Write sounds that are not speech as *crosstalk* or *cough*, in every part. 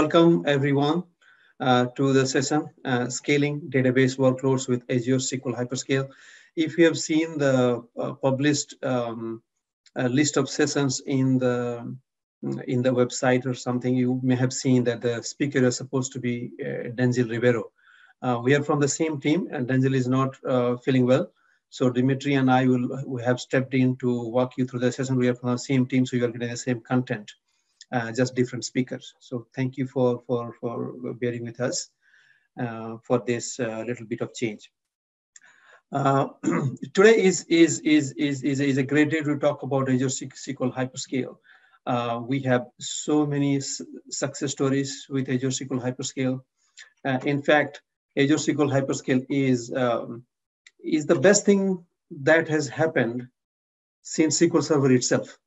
welcome everyone uh, to the session, uh, Scaling Database Workloads with Azure SQL Hyperscale. If you have seen the uh, published um, list of sessions in the in the website or something, you may have seen that the speaker is supposed to be uh, Denzil Ribeiro. Uh, we are from the same team and Denzil is not uh, feeling well. So Dimitri and I will have stepped in to walk you through the session. We are from the same team, so you are getting the same content uh, just different speakers. So thank you for, for, for bearing with us uh, for this uh, little bit of change. Uh, *clears throat* today is, is, is, is, is, is a great day to talk about Azure SQL Hyperscale. We have so many success stories with Azure SQL Hyperscale. In fact, Azure SQL Hyperscale is, um, is the best thing that has happened since SQL Server itself.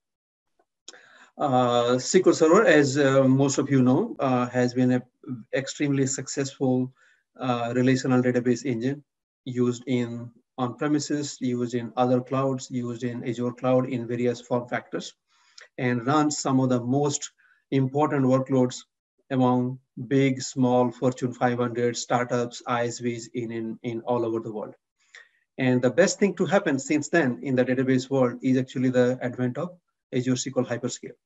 Uh, SQL Server, as uh, most of you know, uh, has been an extremely successful uh, relational database engine used in on-premises, used in other clouds, used in Azure cloud in various form factors, and runs some of the most important workloads among big, small Fortune 500 startups, ISVs in, in, in all over the world. And the best thing to happen since then in the database world is actually the advent of Azure SQL Hyperscale.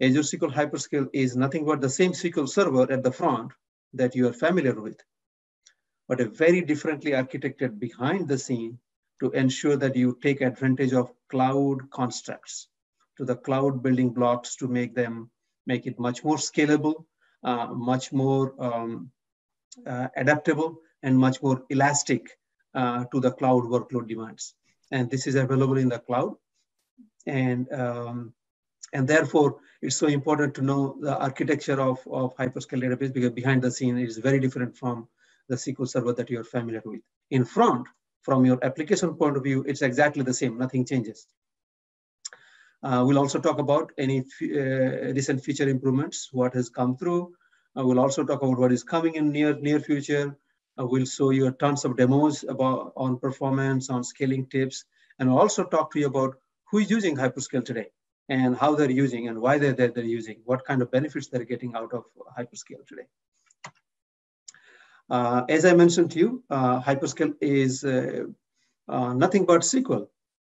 Azure SQL Hyperscale is nothing but the same SQL server at the front that you are familiar with, but a very differently architected behind the scene to ensure that you take advantage of cloud constructs to the cloud building blocks to make them, make it much more scalable, uh, much more um, uh, adaptable, and much more elastic uh, to the cloud workload demands. And this is available in the cloud. And, um, and therefore, it's so important to know the architecture of, of hyperscale database because behind the scene is very different from the SQL server that you're familiar with. In front, from your application point of view, it's exactly the same, nothing changes. Uh, we'll also talk about any uh, recent feature improvements, what has come through. Uh, we'll also talk about what is coming in near near future. Uh, we'll show you tons of demos about on performance, on scaling tips, and also talk to you about who is using hyperscale today and how they're using and why they're, they're, using, what kind of benefits they're getting out of hyperscale today. Uh, as I mentioned to you, uh, hyperscale is uh, uh nothing but SQL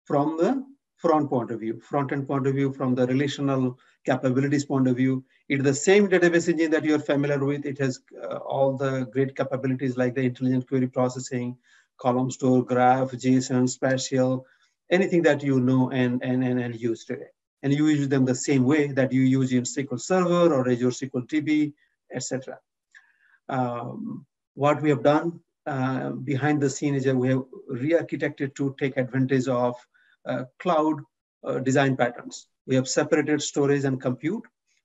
from the front point of view, front end point of view, from the relational capabilities point of view. It's the same database engine that you're familiar with. It has uh, all the great capabilities like the intelligent query processing, column store, graph, JSON, spatial, anything that you know and, and, and, and use today and you use them the same way that you use in SQL Server or Azure SQL DB, etc. Um, what we have done uh, behind the scene is that we have re-architected to take advantage of uh, cloud uh, design patterns. We have separated storage and compute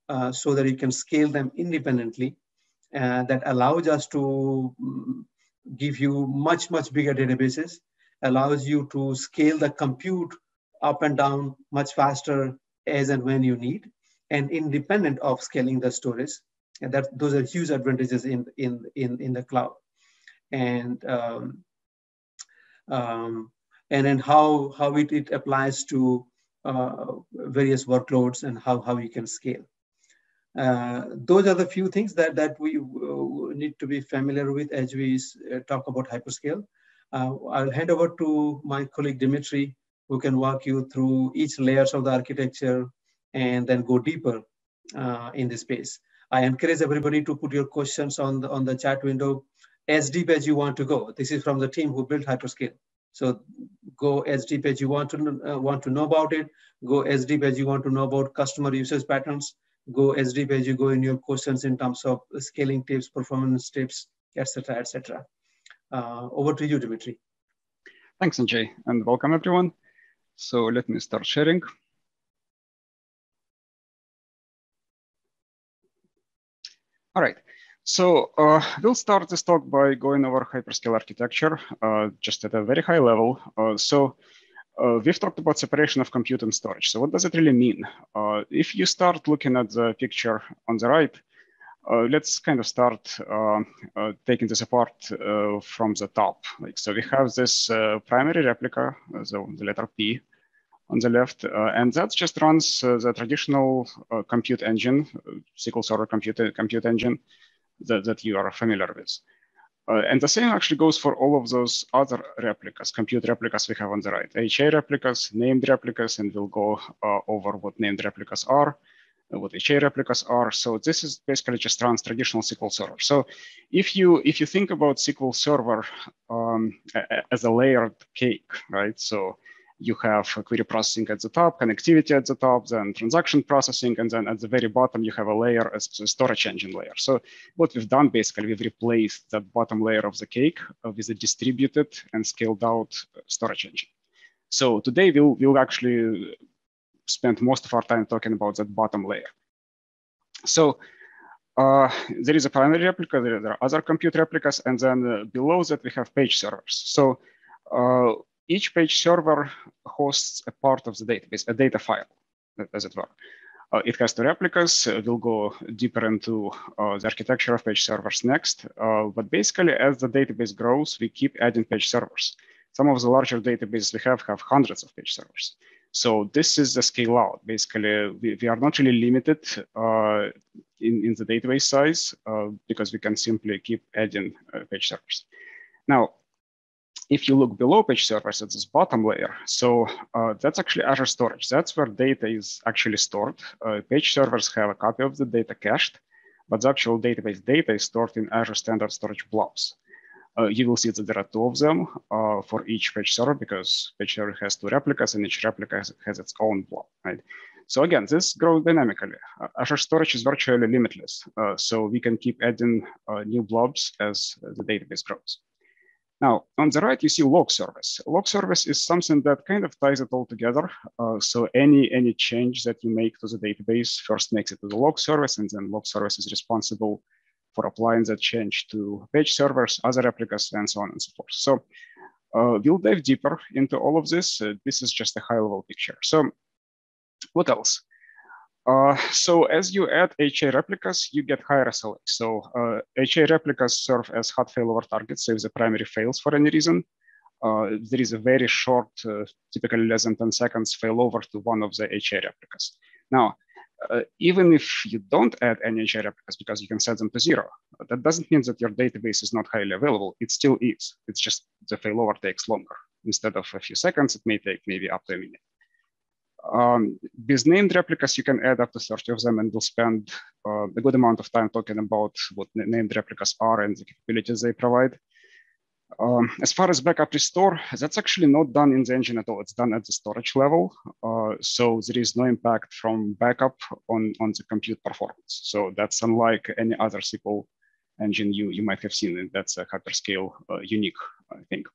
uh, so that you can scale them independently. Uh, that allows us to mm, give you much, much bigger databases, allows you to scale the compute up and down much faster as and when you need and independent of scaling the storage. And that those are huge advantages in, in, in, in the cloud. And um, um, and then how, how it, it applies to uh, various workloads and how, how you can scale. Uh, those are the few things that, that we uh, need to be familiar with as we uh, talk about hyperscale. Uh, I'll hand over to my colleague Dimitri who can walk you through each layers of the architecture and then go deeper uh, in this space. I encourage everybody to put your questions on the, on the chat window as deep as you want to go. This is from the team who built Hyperscale. So go as deep as you want to, uh, want to know about it. Go as deep as you want to know about customer usage patterns. Go as deep as you go in your questions in terms of scaling tips, performance tips, etc., etc. Uh, over to you, Dimitri. Thanks, Sanjay, and welcome everyone. So let me start sharing. All right, so uh, we'll start this talk by going over hyperscale architecture, uh, just at a very high level. Uh, so uh, we've talked about separation of compute and storage. So what does it really mean? Uh, if you start looking at the picture on the right, uh, let's kind of start uh, uh, taking this apart uh, from the top. Like, so we have this primary replica, so the letter P, on the left, uh, and that just runs uh, the traditional uh, compute engine, SQL Server compute, compute engine that, that you are familiar with. Uh, and the same actually goes for all of those other replicas, compute replicas we have on the right, HA replicas, named replicas, and we'll go uh, over what named replicas are, uh, what HA replicas are. So this is basically just runs traditional SQL Server. So if you if you think about SQL Server um, as a layered cake, right? So you have query processing at the top, connectivity at the top, then transaction processing, and then at the very bottom, you have a layer as a storage engine layer. So what we've done, basically, we've replaced that bottom layer of the cake with a distributed and scaled out storage engine. So today, we'll, we'll actually spend most of our time talking about that bottom layer. So uh, there is a primary replica, there, are other compute replicas, and then uh, below that, we have page servers. So uh, each page server hosts a part of the database, a data file, as it were. Uh, it has two replicas. Uh, we'll go deeper into uh, the architecture of page servers next. But basically, as the database grows, we keep adding page servers. Some of the larger databases we have have hundreds of page servers. So this is the scale out. Basically, we, we are not really limited uh, in, in the database size uh, because we can simply keep adding page servers. Now, if you look below page servers at this bottom layer, so uh, that's actually Azure Storage. That's where data is actually stored. Uh, page servers have a copy of the data cached, but the actual database data is stored in Azure Standard Storage blobs. Uh, you will see that there are two of them uh, for each page server because page server has two replicas and each replica has, has its own blob, right? So again, this grows dynamically. Uh, Azure Storage is virtually limitless, uh, so we can keep adding new blobs as the database grows. Now, on the right, you see log service. Log service is something that kind of ties it all together. Uh, so any, any change that you make to the database first makes it to the log service, and then log service is responsible for applying that change to page servers, other replicas, and so on and so forth. So uh, we'll dive deeper into all of this. Uh, this is just a high-level picture. So what else? Uh, so as you add HA replicas, you get higher SLA. So uh, HA replicas serve as hot failover targets. So if the primary fails for any reason, uh, there is a very short, uh, typically less than 10 seconds failover to one of the HA replicas. Now, uh, even if you don't add any HA replicas because you can set them to zero, that doesn't mean that your database is not highly available. It still is. It's just the failover takes longer. Instead of a few seconds, it may take maybe up to a minute. Um, with named replicas, you can add up to 30 of them and we'll spend uh, a good amount of time talking about what named replicas are and the capabilities they provide. Um, as far as backup restore, that's actually not done in the engine at all. It's done at the storage level. Uh, so there is no impact from backup on, on the compute performance. So that's unlike any other SQL engine you, you might have seen. And that's a hyperscale uh, unique, I think.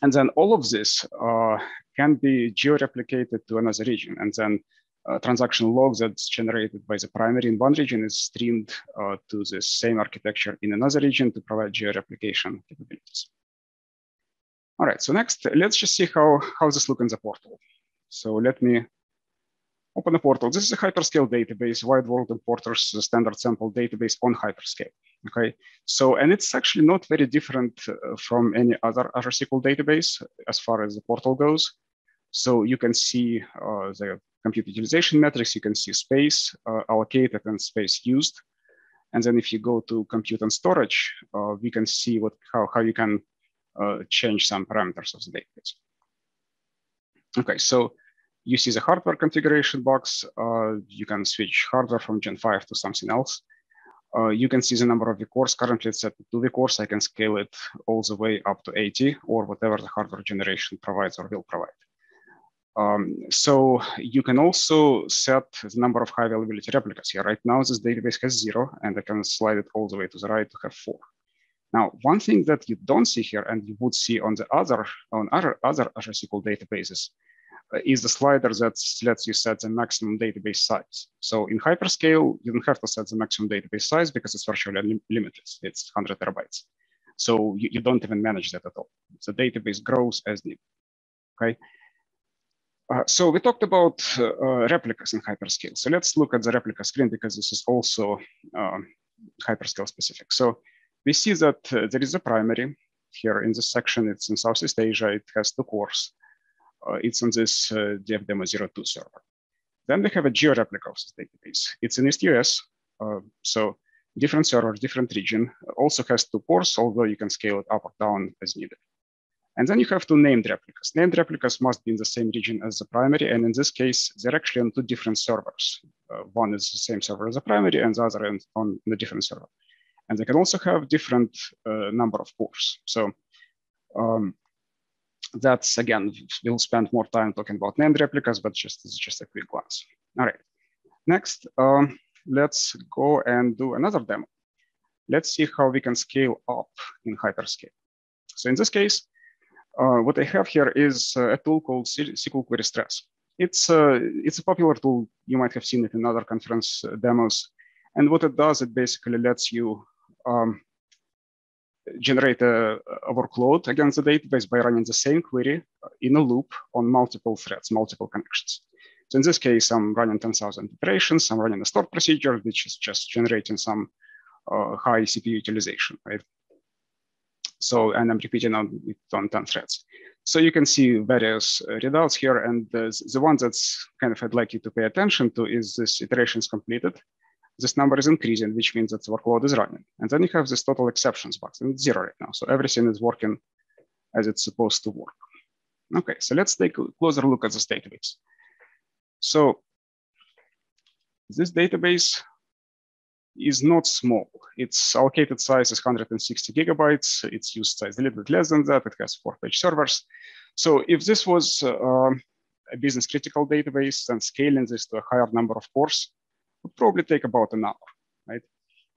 And then all of this uh, can be geo-replicated to another region. And then uh, transaction log that's generated by the primary in one region is streamed uh, to the same architecture in another region to provide geo-replication capabilities. All right, so next, let's just see how, how this looks in the portal. So let me open the portal. This is a hyperscale database, Wide World Importers standard sample database on hyperscale. Okay, so and it's actually not very different uh, from any other Azure SQL database as far as the portal goes. So you can see uh, the compute utilization metrics, you can see space uh, allocated and space used. And then if you go to compute and storage, uh, we can see what how, how you can change some parameters of the database. Okay, so you see the hardware configuration box. Uh, you can switch hardware from Gen 5 to something else. Uh, you can see the number of cores. Currently it's set to two vCores. I can scale it all the way up to 80 or whatever the hardware generation provides or will provide. Um, so you can also set the number of high availability replicas here. Right now, this database has zero, and I can slide it all the way to the right to have four. Now, one thing that you don't see here, and you would see on the other on other, other Azure SQL databases, uh, is the slider that lets you set the maximum database size. So in hyperscale, you don't have to set the maximum database size because it's virtually lim limitless. It's 100 terabytes. So you, you, don't even manage that at all. The database grows as needed, okay? Uh, so we talked about uh, replicas in hyperscale. So let's look at the replica screen because this is also um, hyperscale specific. So we see that uh, there is a primary here in this section. It's in Southeast Asia. It has two cores. uh, it's on this uh, devdemo02 server. Then we have a geo-replica of this database. It's in EastUS, uh, so different server, different region, also has two cores, although you can scale it up or down as needed. And then you have two named replicas. Named replicas must be in the same region as the primary. And in this case, they're actually on two different servers. Uh, one is the same server as the primary and the other on, on a different server. And they can also have different uh, number of cores. So um, that's, again, we'll spend more time talking about named replicas, but just, this is just a quick glance. All right, next, um, let's go and do another demo. Let's see how we can scale up in hyperscale. So in this case, uh, what I have here is uh, a tool called SQL Query Stress. It's, uh, it's a popular tool. You might have seen it in other conference uh, demos. And what it does, it basically lets you um, generate a, a, workload against the database by running the same query in a loop on multiple threads, multiple connections. So in this case, I'm running 10,000 iterations. I'm running a stored procedure, which is just generating some uh, high CPU utilization, right? So, and I'm repeating on, on 10 threads. So you can see various uh, readouts here. And the, the one that's kind of I'd like you to pay attention to is this iterations completed. This number is increasing, which means that the workload is running. And then you have this total exceptions box, and it's zero right now. So everything is working as it's supposed to work. Okay, so let's take a closer look at this database. So this database is not small. Its allocated size is 160 gigabytes. Its used size a little bit less than that. It has four page servers. So if this was uh, a business critical database, then scaling this to a higher number of cores would probably take about an hour, right?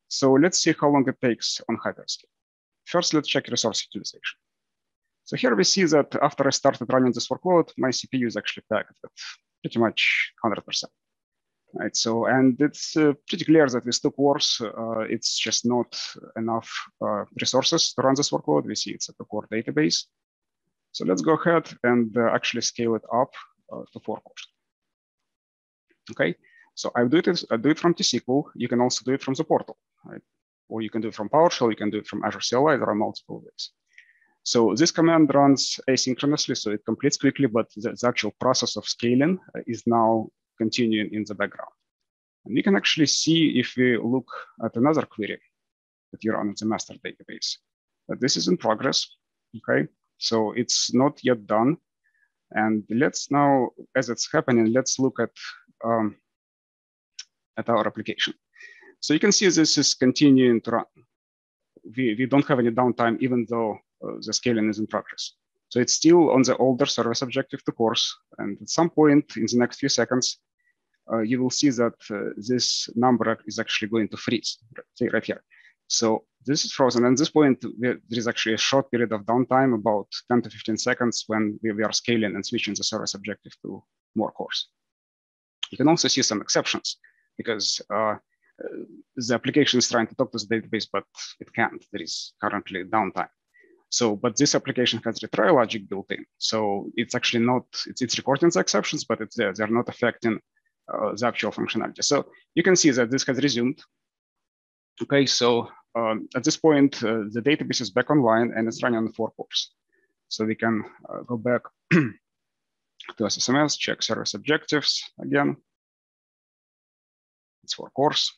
So let's see how long it takes on hyperscale. First, let's check resource utilization. So here we see that after I started running this workload, my CPU is actually packed at pretty much 100% right? So, and it's uh, pretty clear that with two cores, uh, it's just not enough uh, resources to run this workload. We see it's a two-core database. So let's go ahead and uh, actually scale it up uh, to four cores. Okay, so I do it. I do it from T-SQL. You can also do it from the portal, right? Or you can do it from PowerShell. You can do it from Azure CLI. There are multiple ways. So this command runs asynchronously, so it completes quickly, but the, the actual process of scaling is now continuing in the background. And we can actually see if we look at another query that you run in the master database, that this is in progress, okay? So it's not yet done. And let's now, as it's happening, let's look at, um, at our application. So you can see this is continuing to run. We, we don't have any downtime, even though uh, the scaling is in progress. So it's still on the older service objective to course. And at some point in the next few seconds, you will see that uh, this number is actually going to freeze right, here. So this is frozen. And at this point, there is actually a short period of downtime, about 10 to 15 seconds when we, we are scaling and switching the service objective to more cores. You can also see some exceptions because uh, the application is trying to talk to the database, but it can't. There is currently downtime. So, but this application has retry logic built in. So it's actually not, it's, it's recording the exceptions, but it's there. They're not affecting uh, the actual functionality. So you can see that this has resumed. Okay, so um, at this point, uh, the database is back online and it's running on four cores. So we can uh, go back *clears throat* to SSMS, check service objectives again. It's four cores.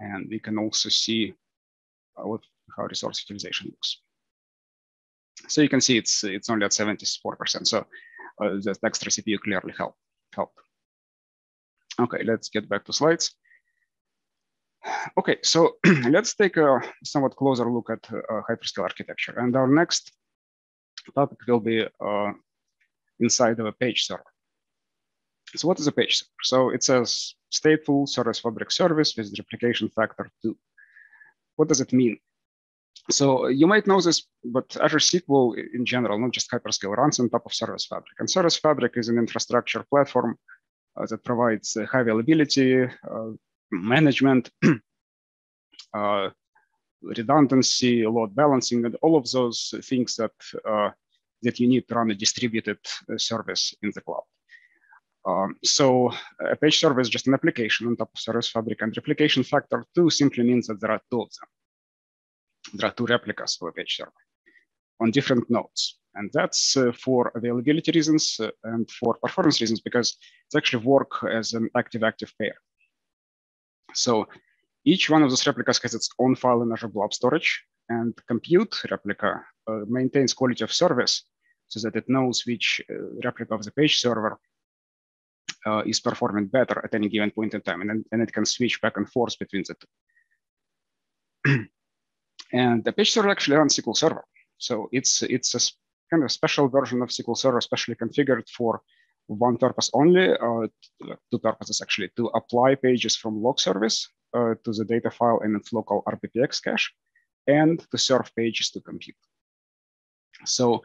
And we can also see what, how resource utilization looks. So you can see it's it's only at 74%. So uh, the extra CPU clearly helped help. Okay, let's get back to slides. Okay, so *clears throat* let's take a somewhat closer look at uh, hyperscale architecture. And our next topic will be uh, inside of a page server. So what is a page server? So it says stateful service fabric service with replication factor two. What does it mean? So you might know this, but Azure SQL in general, not just hyperscale, runs on top of Service Fabric. And Service Fabric is an infrastructure platform uh, that provides uh, high availability, uh, management, *clears throat* uh, redundancy, load balancing, and all of those things that uh, that you need to run a distributed service in the cloud. Um, so a page server is just an application on top of Service Fabric, and replication factor two simply means that there are two of them there are two replicas for a page server. on different nodes. And that's uh, for availability reasons uh, and for performance reasons, because it's actually work as an active-active pair. So each one of those replicas has its own file in Azure Blob Storage, and compute replica uh, maintains quality of service so that it knows which uh, replica of the page server uh, is performing better at any given point in time, and, and it can switch back and forth between the two. *clears throat* and the page server actually runs SQL Server. So it's, it's a kind of special version of SQL Server, specially configured for one purpose only, uh, two purposes actually, to apply pages from log service uh, to the data file in its local RBPX cache, and to serve pages to compute. So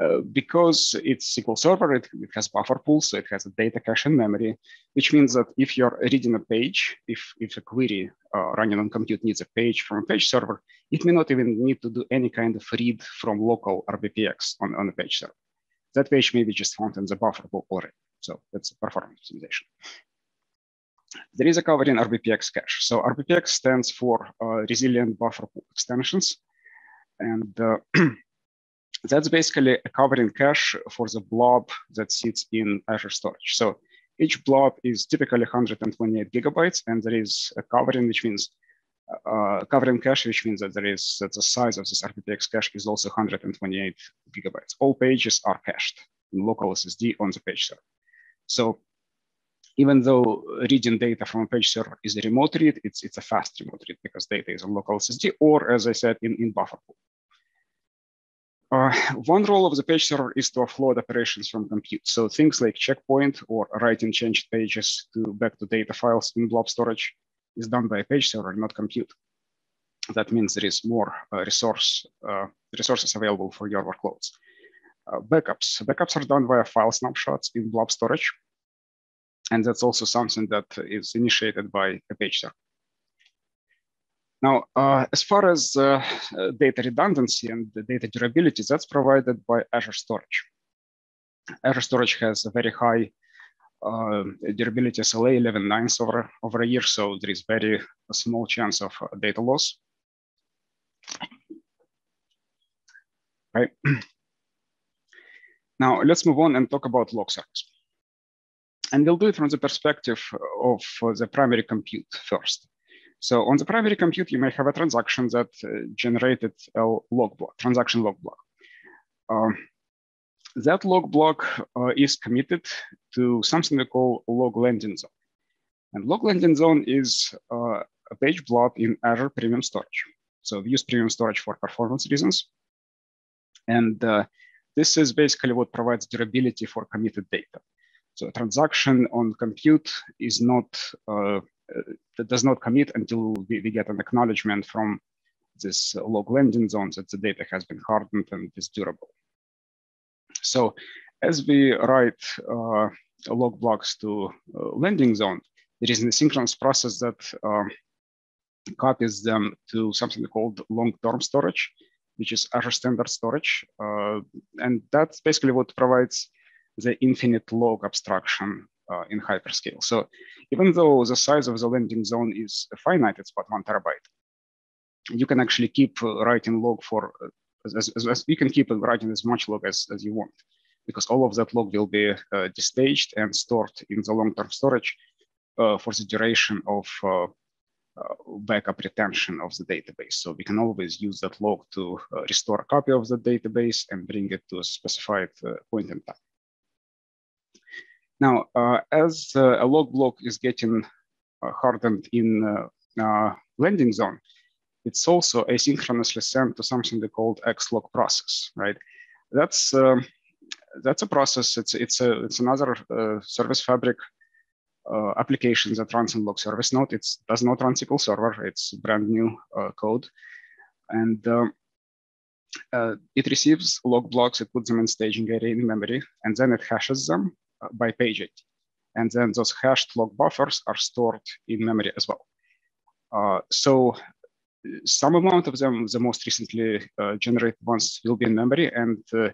uh, because it's SQL Server, it, it, has buffer pools, so it has a data cache and memory, which means that if you're reading a page, if, if a query uh, running on compute needs a page from a page server, it may not even need to do any kind of read from local RBPX on, on the page server. That page may be just found in the buffer pool already. So that's a performance optimization. There is a cover in RBPX cache. So RBPX stands for uh, Resilient Buffer Pool Extensions. And uh, *clears throat* that's basically a covering cache for the blob that sits in Azure Storage. So each blob is typically 128 gigabytes, and there is a covering, which means uh, covering cache, which means that there is that the size of this RBPX cache is also 128 gigabytes. All pages are cached in local SSD on the page server. So even though reading data from a page server is a remote read, it's, it's a fast remote read because data is on local SSD, or as I said, in, in buffer pool. Uh, one role of the page server is to offload operations from compute. So things like checkpoint or writing changed pages to back to data files in blob storage is done by a page server, not compute. That means there is more uh, resource uh, resources available for your workloads. Uh, backups. Backups are done via file snapshots in blob storage. And that's also something that is initiated by a page server. Now, uh, as far as uh, uh, data redundancy and data durability, that's provided by Azure Storage. Azure Storage has a very high uh, durability SLA, 11 nines over, over a year, so there is very small chance of uh, data loss. Right. *clears throat* now, let's move on and talk about log service. And we'll do it from the perspective of the primary compute first. So on the primary compute, you may have a transaction that uh, generated a log block, transaction log block. Um, that log block uh, is committed to something we call log landing zone. And log landing zone is uh, a page blob in Azure Premium Storage. So we use Premium Storage for performance reasons. And uh, this is basically what provides durability for committed data. So a transaction on compute is not uh, that does not commit until we, we, get an acknowledgement from this log landing zone that the data has been hardened and is durable. So as we write uh, log blocks to uh, landing zone, there is an asynchronous process that uh, copies them to something called long-term storage, which is Azure Standard Storage. Uh, and that's basically what provides the infinite log abstraction uh, in hyperscale. So even though the size of the landing zone is finite, it's about one terabyte, you can actually keep uh, writing log for, uh, as, as, as, you can keep writing as much log as, as you want, because all of that log will be uh, destaged and stored in the long-term storage uh, for the duration of uh, uh, backup retention of the database. So we can always use that log to restore a copy of the database and bring it to a specified point in time. Now, uh, as uh, a log block is getting uh, hardened in landing zone, it's also asynchronously sent to something they called xlog process, right? That's um, that's a process. It's it's a it's another uh, service fabric uh, application that runs in log service node. It does not run SQL Server. It's brand new uh, code, and um, it receives log blocks. It puts them in staging array in memory, and then it hashes them by page ID. And then those hashed log buffers are stored in memory as well. Uh, so some amount of them, the most recently uh, generated ones will be in memory and uh,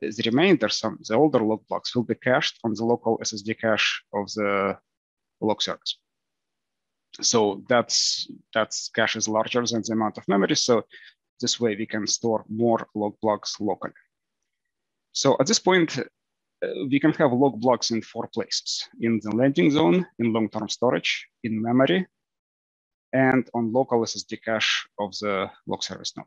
the remainder, some the older log blocks will be cached on the local SSD cache of the log service. So that's that's cache is larger than the amount of memory. So this way we can store more log blocks locally. So at this point, we can have log blocks in four places, in the landing zone, in long-term storage, in memory, and on local SSD cache of the log service node.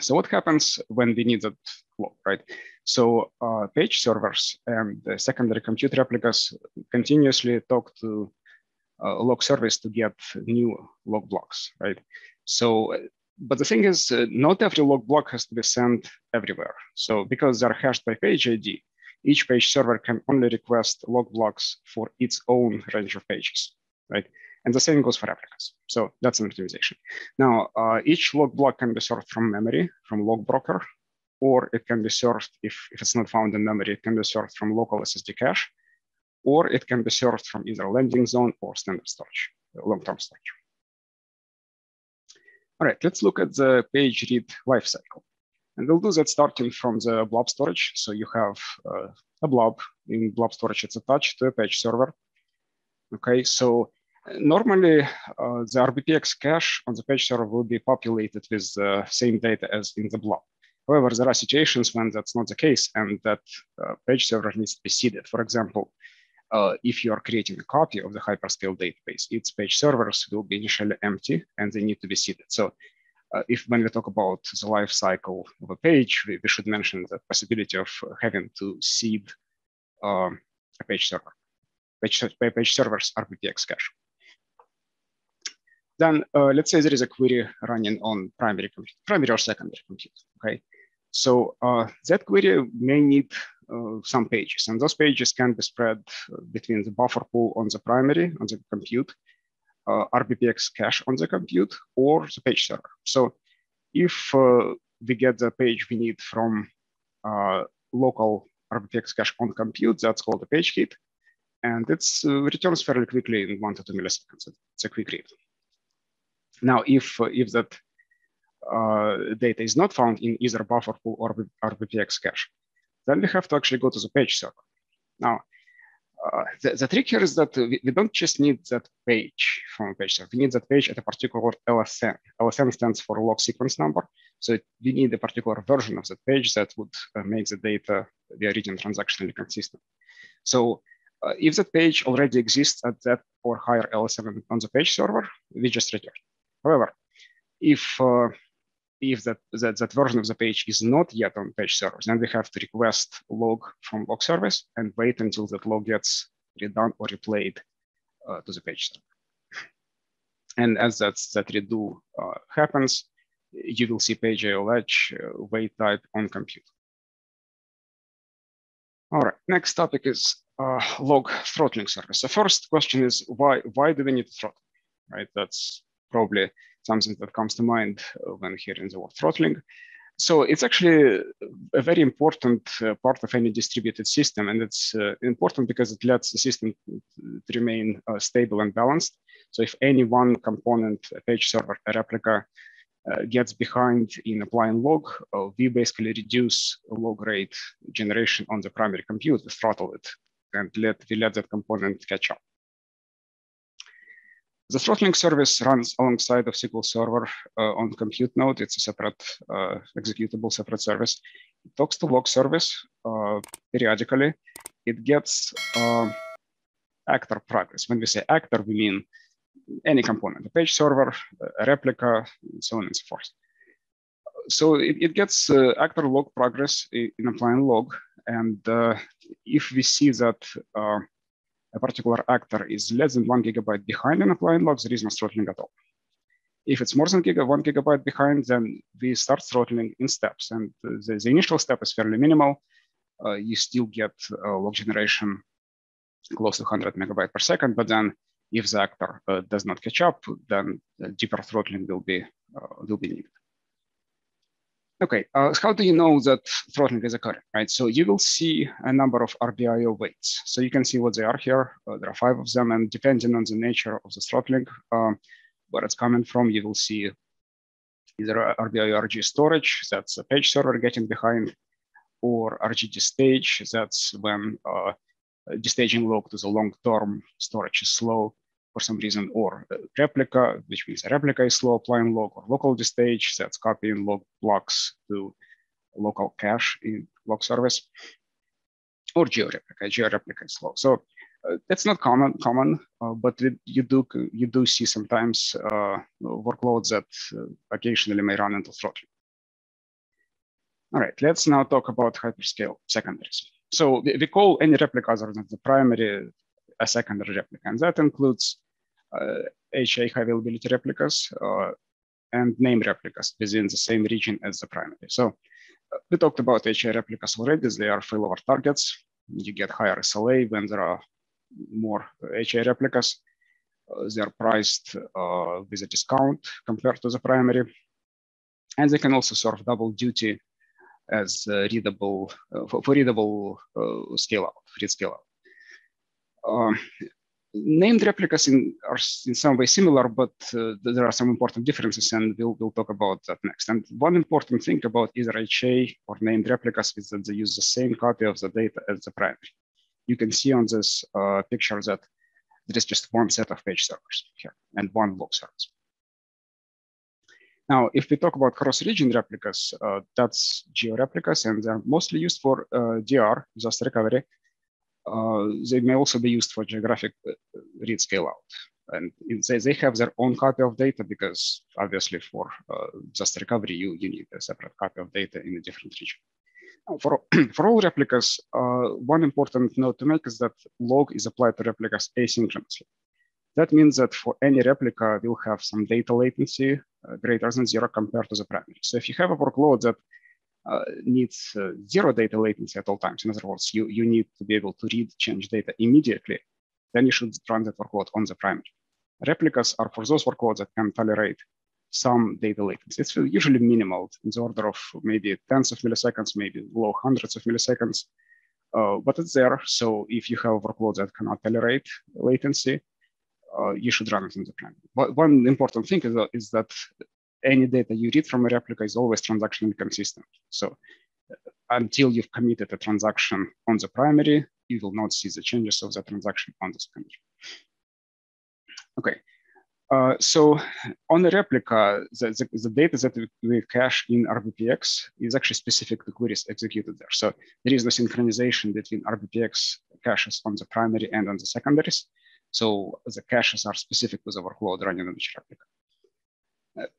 So what happens when we need that log, right? So uh, page servers and the secondary compute replicas continuously talk to uh, log service to get new log blocks, right? So, but the thing is, uh, not every log block has to be sent everywhere. So because they're hashed by page ID, each page server can only request log blocks for its own range of pages, right? And the same goes for replicas. So that's an optimization. Now, uh, each log block can be served from memory, from log broker, or it can be served, if, if it's not found in memory, it can be served from local SSD cache, or it can be served from either landing zone or standard storage, long-term storage. All right, let's look at the page read lifecycle. And we'll do that starting from the blob storage. So you have uh, a blob in blob storage, it's attached to a page server. Okay, so Normally, uh, the RBPX cache on the page server will be populated with the same data as in the blob. However, there are situations when that's not the case and that uh, page server needs to be seeded. For example, uh, if you are creating a copy of the hyperscale database, its page servers will be initially empty and they need to be seeded. So uh, if when we talk about the life cycle of a page, we, we should mention the possibility of having to seed um, a page server, page, page server's RBPX cache. Then uh, let's say there is a query running on primary primary or secondary compute, okay? So uh, that query may need some pages, and those pages can be spread uh, between the buffer pool on the primary, on the compute, uh, RBPX cache on the compute, or the page server. So if uh, we get the page we need from local RBPX cache on compute, that's called a page hit, and it returns fairly quickly in one to two milliseconds. It's a quick read. Now, if, if that uh, data is not found in either buffer pool or RBPX cache, then we have to actually go to the page server. Now, uh, the, the, trick here is that we, we, don't just need that page from a page server. We need that page at a particular LSN. LSN stands for log sequence number. So we need a particular version of that page that would uh, make the data we are transactionally consistent. So uh, if that page already exists at that or higher LSN on the page server, we just return. However, if uh, if that, that, that version of the page is not yet on page servers, then we have to request log from log service and wait until that log gets redone or replayed uh, to the page server. And as that, that redo uh, happens, you will see page AOLH uh, wait type on compute. All right, next topic is uh, log throttling service. The first question is why, why do we need to throttle, right? That's probably something that comes to mind uh, when hearing the word throttling. So it's actually a very important uh, part of any distributed system, and it's uh, important because it lets the system to remain uh, stable and balanced. So if any one component, a page server, a replica, uh, gets behind in applying log, uh, we basically reduce log rate generation on the primary compute, throttle it, and let we let that component catch up. The throttling service runs alongside of SQL Server uh, on compute node. It's a separate uh, executable separate service. It talks to log service uh, periodically. It gets um, actor progress. When we say actor, we mean any component, a page server, a replica, and so on and so forth. So it, it gets uh, actor log progress in a applying log. And uh, if we see that uh, a particular actor is less than one gigabyte behind in applying logs, there is no throttling at all. If it's more than giga, one gigabyte behind, then we start throttling in steps. And the, the initial step is fairly minimal. Uh, you still get uh, log generation close to 100 megabyte per second, but then if the actor uh, does not catch up, then deeper throttling will be, uh, will be needed. Okay, uh, how do you know that throttling is occurring, right? So you will see a number of RBIO waits. So you can see what they are here. Uh, there are five of them, and depending on the nature of the throttling, um, where it's coming from, you will see either RBIO RG storage, that's a page server getting behind, or RG destage, that's when uh, destaging log to the long-term storage is slow, for some reason, or replica, which means a replica is slow applying log, or local stage that's copying log blocks to local cache in log service, or georeplica. Georeplica is slow. So uh, that's not common, common, uh, but you do you do see sometimes uh, workloads that uh, occasionally may run into throttling. All right, let's now talk about hyperscale secondaries. So we call any replica other than the primary a secondary replica, and that includes HA uh, high availability replicas uh, and name replicas within the same region as the primary. So uh, we talked about HA replicas already. They are failover targets. You get higher SLA when there are more HA replicas. Uh, they are priced uh, with a discount compared to the primary. And they can also serve double duty as readable for, for, readable scale out, read scale out. Um, named replicas in, are in some way similar, but uh, there are some important differences, and we'll, we'll talk about that next. And one important thing about either HA or named replicas is that they use the same copy of the data as the primary. You can see on this uh, picture that there is just one set of page servers here and one log service. Now, if we talk about cross-region replicas, uh, that's geo-replicas, and they're mostly used for uh, DR, disaster recovery, uh, they may also be used for geographic uh, read scale out. And they, they have their own copy of data because obviously for uh, just recovery, you, you need a separate copy of data in a different region. For, *clears throat* for all replicas, uh, one important note to make is that log is applied to replicas asynchronously. That means that for any replica, we'll have some data latency uh, greater than zero compared to the primary. So if you have a workload that uh, needs uh, zero data latency at all times. In other words, you, you need to be able to read change data immediately. Then you should run that workload on the primary. Replicas are for those workloads that can tolerate some data latency. It's usually minimal in the order of maybe tens of milliseconds, maybe low hundreds of milliseconds, uh, but it's there. So if you have workloads that cannot tolerate latency, uh, you should run it in the primary. But one important thing is is that any data you read from a replica is always transactionally consistent. So uh, until you've committed a transaction on the primary, you will not see the changes of the transaction on the secondary. Okay, uh, so on the replica, the, the, the, data that we cache in RBPX is actually specific to queries executed there. So there is no synchronization between RBPX caches on the primary and on the secondaries. So the caches are specific to the workload running on each replica.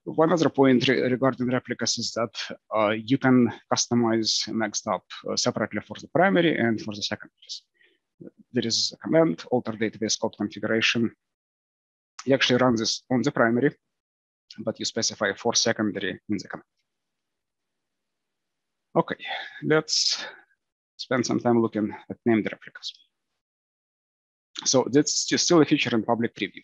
One other point re regarding replicas is that uh, you can customize MAXDOP uh, separately for the primary and for the secondaries. There is a command, alter database scope configuration. You actually run this on the primary, but you specify for secondary in the command. Okay, let's spend some time looking at named replicas. So that's still a feature in public preview.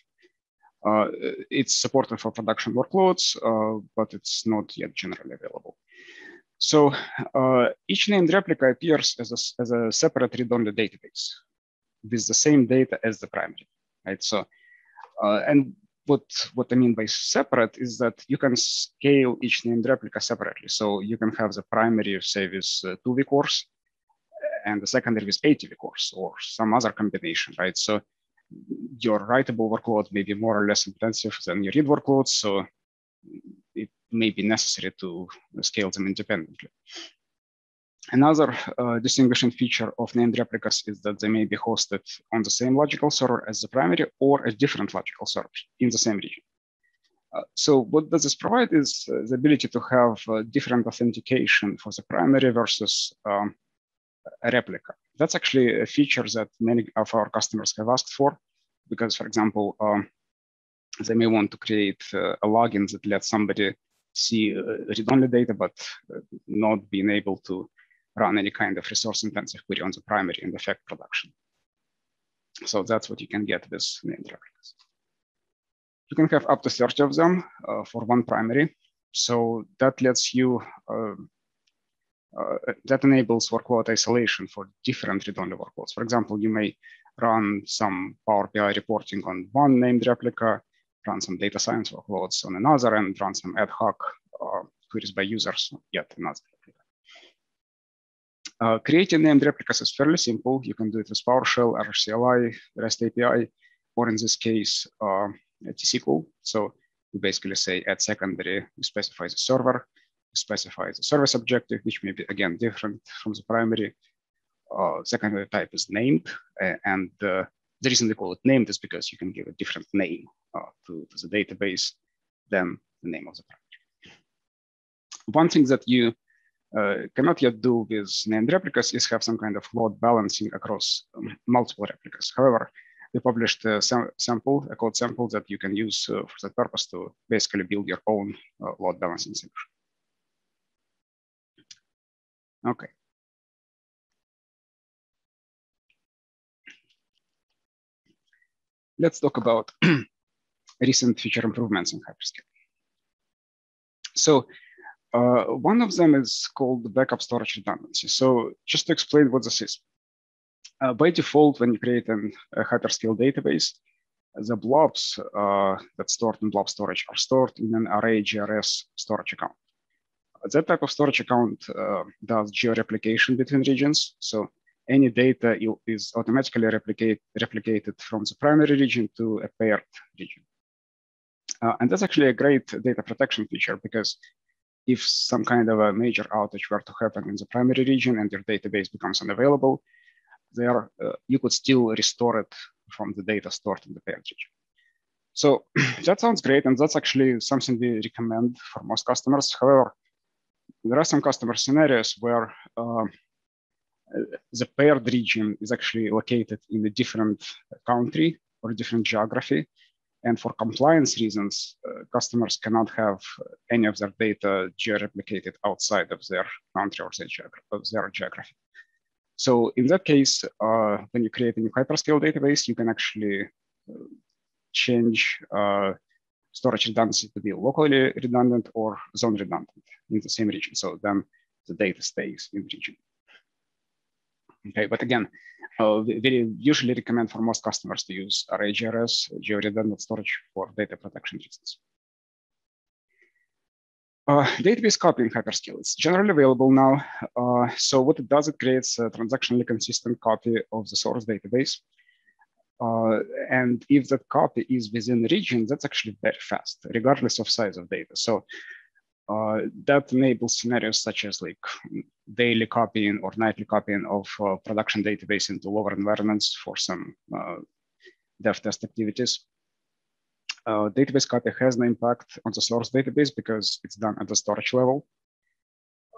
Uh, it's supported for production workloads, uh, but it's not yet generally available. So uh, each named replica appears as a, as a separate read-only database with the same data as the primary, right? So, and what, what I mean by separate is that you can scale each named replica separately. So you can have the primary, say, with uh, two vCores, and the secondary with 80 vCores or some other combination, right? So your writable workload may be more or less intensive than your read workload, so it may be necessary to scale them independently. Another uh, distinguishing feature of named replicas is that they may be hosted on the same logical server as the primary or a different logical server in the same region. Uh, so what does this provide is uh, the ability to have uh, different authentication for the primary versus um, a replica. That's actually a feature that many of our customers have asked for, because, for example, um, they may want to create uh, a login that lets somebody see uh, read-only data, but uh, not being able to run any kind of resource-intensive query on the primary the effect production. So that's what you can get with named replicas. You can have up to 30 of them uh, for one primary. So that lets you uh, that enables workload isolation for different read-only workloads. For example, you may run some Power BI reporting on one named replica, run some data science workloads on another, and run some ad hoc uh, queries by users on yet another replica. Uh, creating named replicas is fairly simple. You can do it with PowerShell, RCLI, REST API. or in this case, uh, T-SQL. So you basically say at secondary, we specify the server, specify the service objective, which may be again different from the primary. Uh, secondary type is named, uh, and uh, the reason they call it named is because you can give a different name uh, to, to, the database than the name of the primary. One thing that you uh, cannot yet do with named replicas is have some kind of load balancing across um, multiple replicas. However, we published a sam sample, a code sample that you can use uh, for that purpose to basically build your own load balancing solution. Okay. Let's talk about *clears throat* recent feature improvements in Hyperscale. So uh, one of them is called backup storage redundancy. So just to explain what this is. Uh, by default, when you create an, a hyperscale database, the blobs uh, that stored in blob storage are stored in an RA-GRS storage account. That type of storage account uh, does geo-replication between regions. So any data is automatically replicate, replicated from the primary region to a paired region. Uh, and that's actually a great data protection feature because if some kind of a major outage were to happen in the primary region and your database becomes unavailable, there uh, you could still restore it from the data stored in the paired region. So *clears throat* that sounds great, and that's actually something we recommend for most customers. However, there are some customer scenarios where uh, the paired region is actually located in a different country or a different geography. And for compliance reasons, uh, customers cannot have any of their data geo-replicated outside of their country or their, geogra of their geography. So in that case, uh, when you create a new hyperscale database, you can actually uh, change uh, storage redundancy to be locally redundant or zone redundant in the same region. So then the data stays in the region. Okay, but again, uh, we usually recommend for most customers to use RA-GRS, geo-redundant storage for data protection reasons. Uh, database copy in Hyperscale is generally available now. Uh, so what it does, it creates a transactionally consistent copy of the source database. Uh, and if that copy is within region, that's actually very fast, regardless of size of data. So uh, that enables scenarios such as like daily copying or nightly copying of uh, production database into lower environments for some uh, dev test activities. Uh, database copy has no impact on the source database because it's done at the storage level.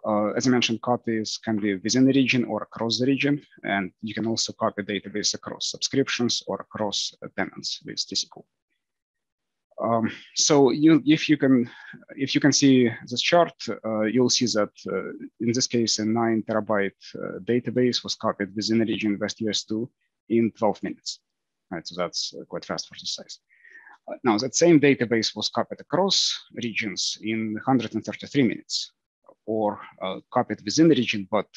Uh, as I mentioned, copies can be within the region or across the region, and you can also copy database across subscriptions or across tenants with T-SQL. Um, so you, if you can, if you can see this chart, uh, you'll see that uh, in this case, a nine terabyte uh, database was copied within the region West US2 in 12 minutes. Right, so that's uh, quite fast for the size. Uh, now that same database was copied across regions in 133 minutes, or uh, copied within the region, but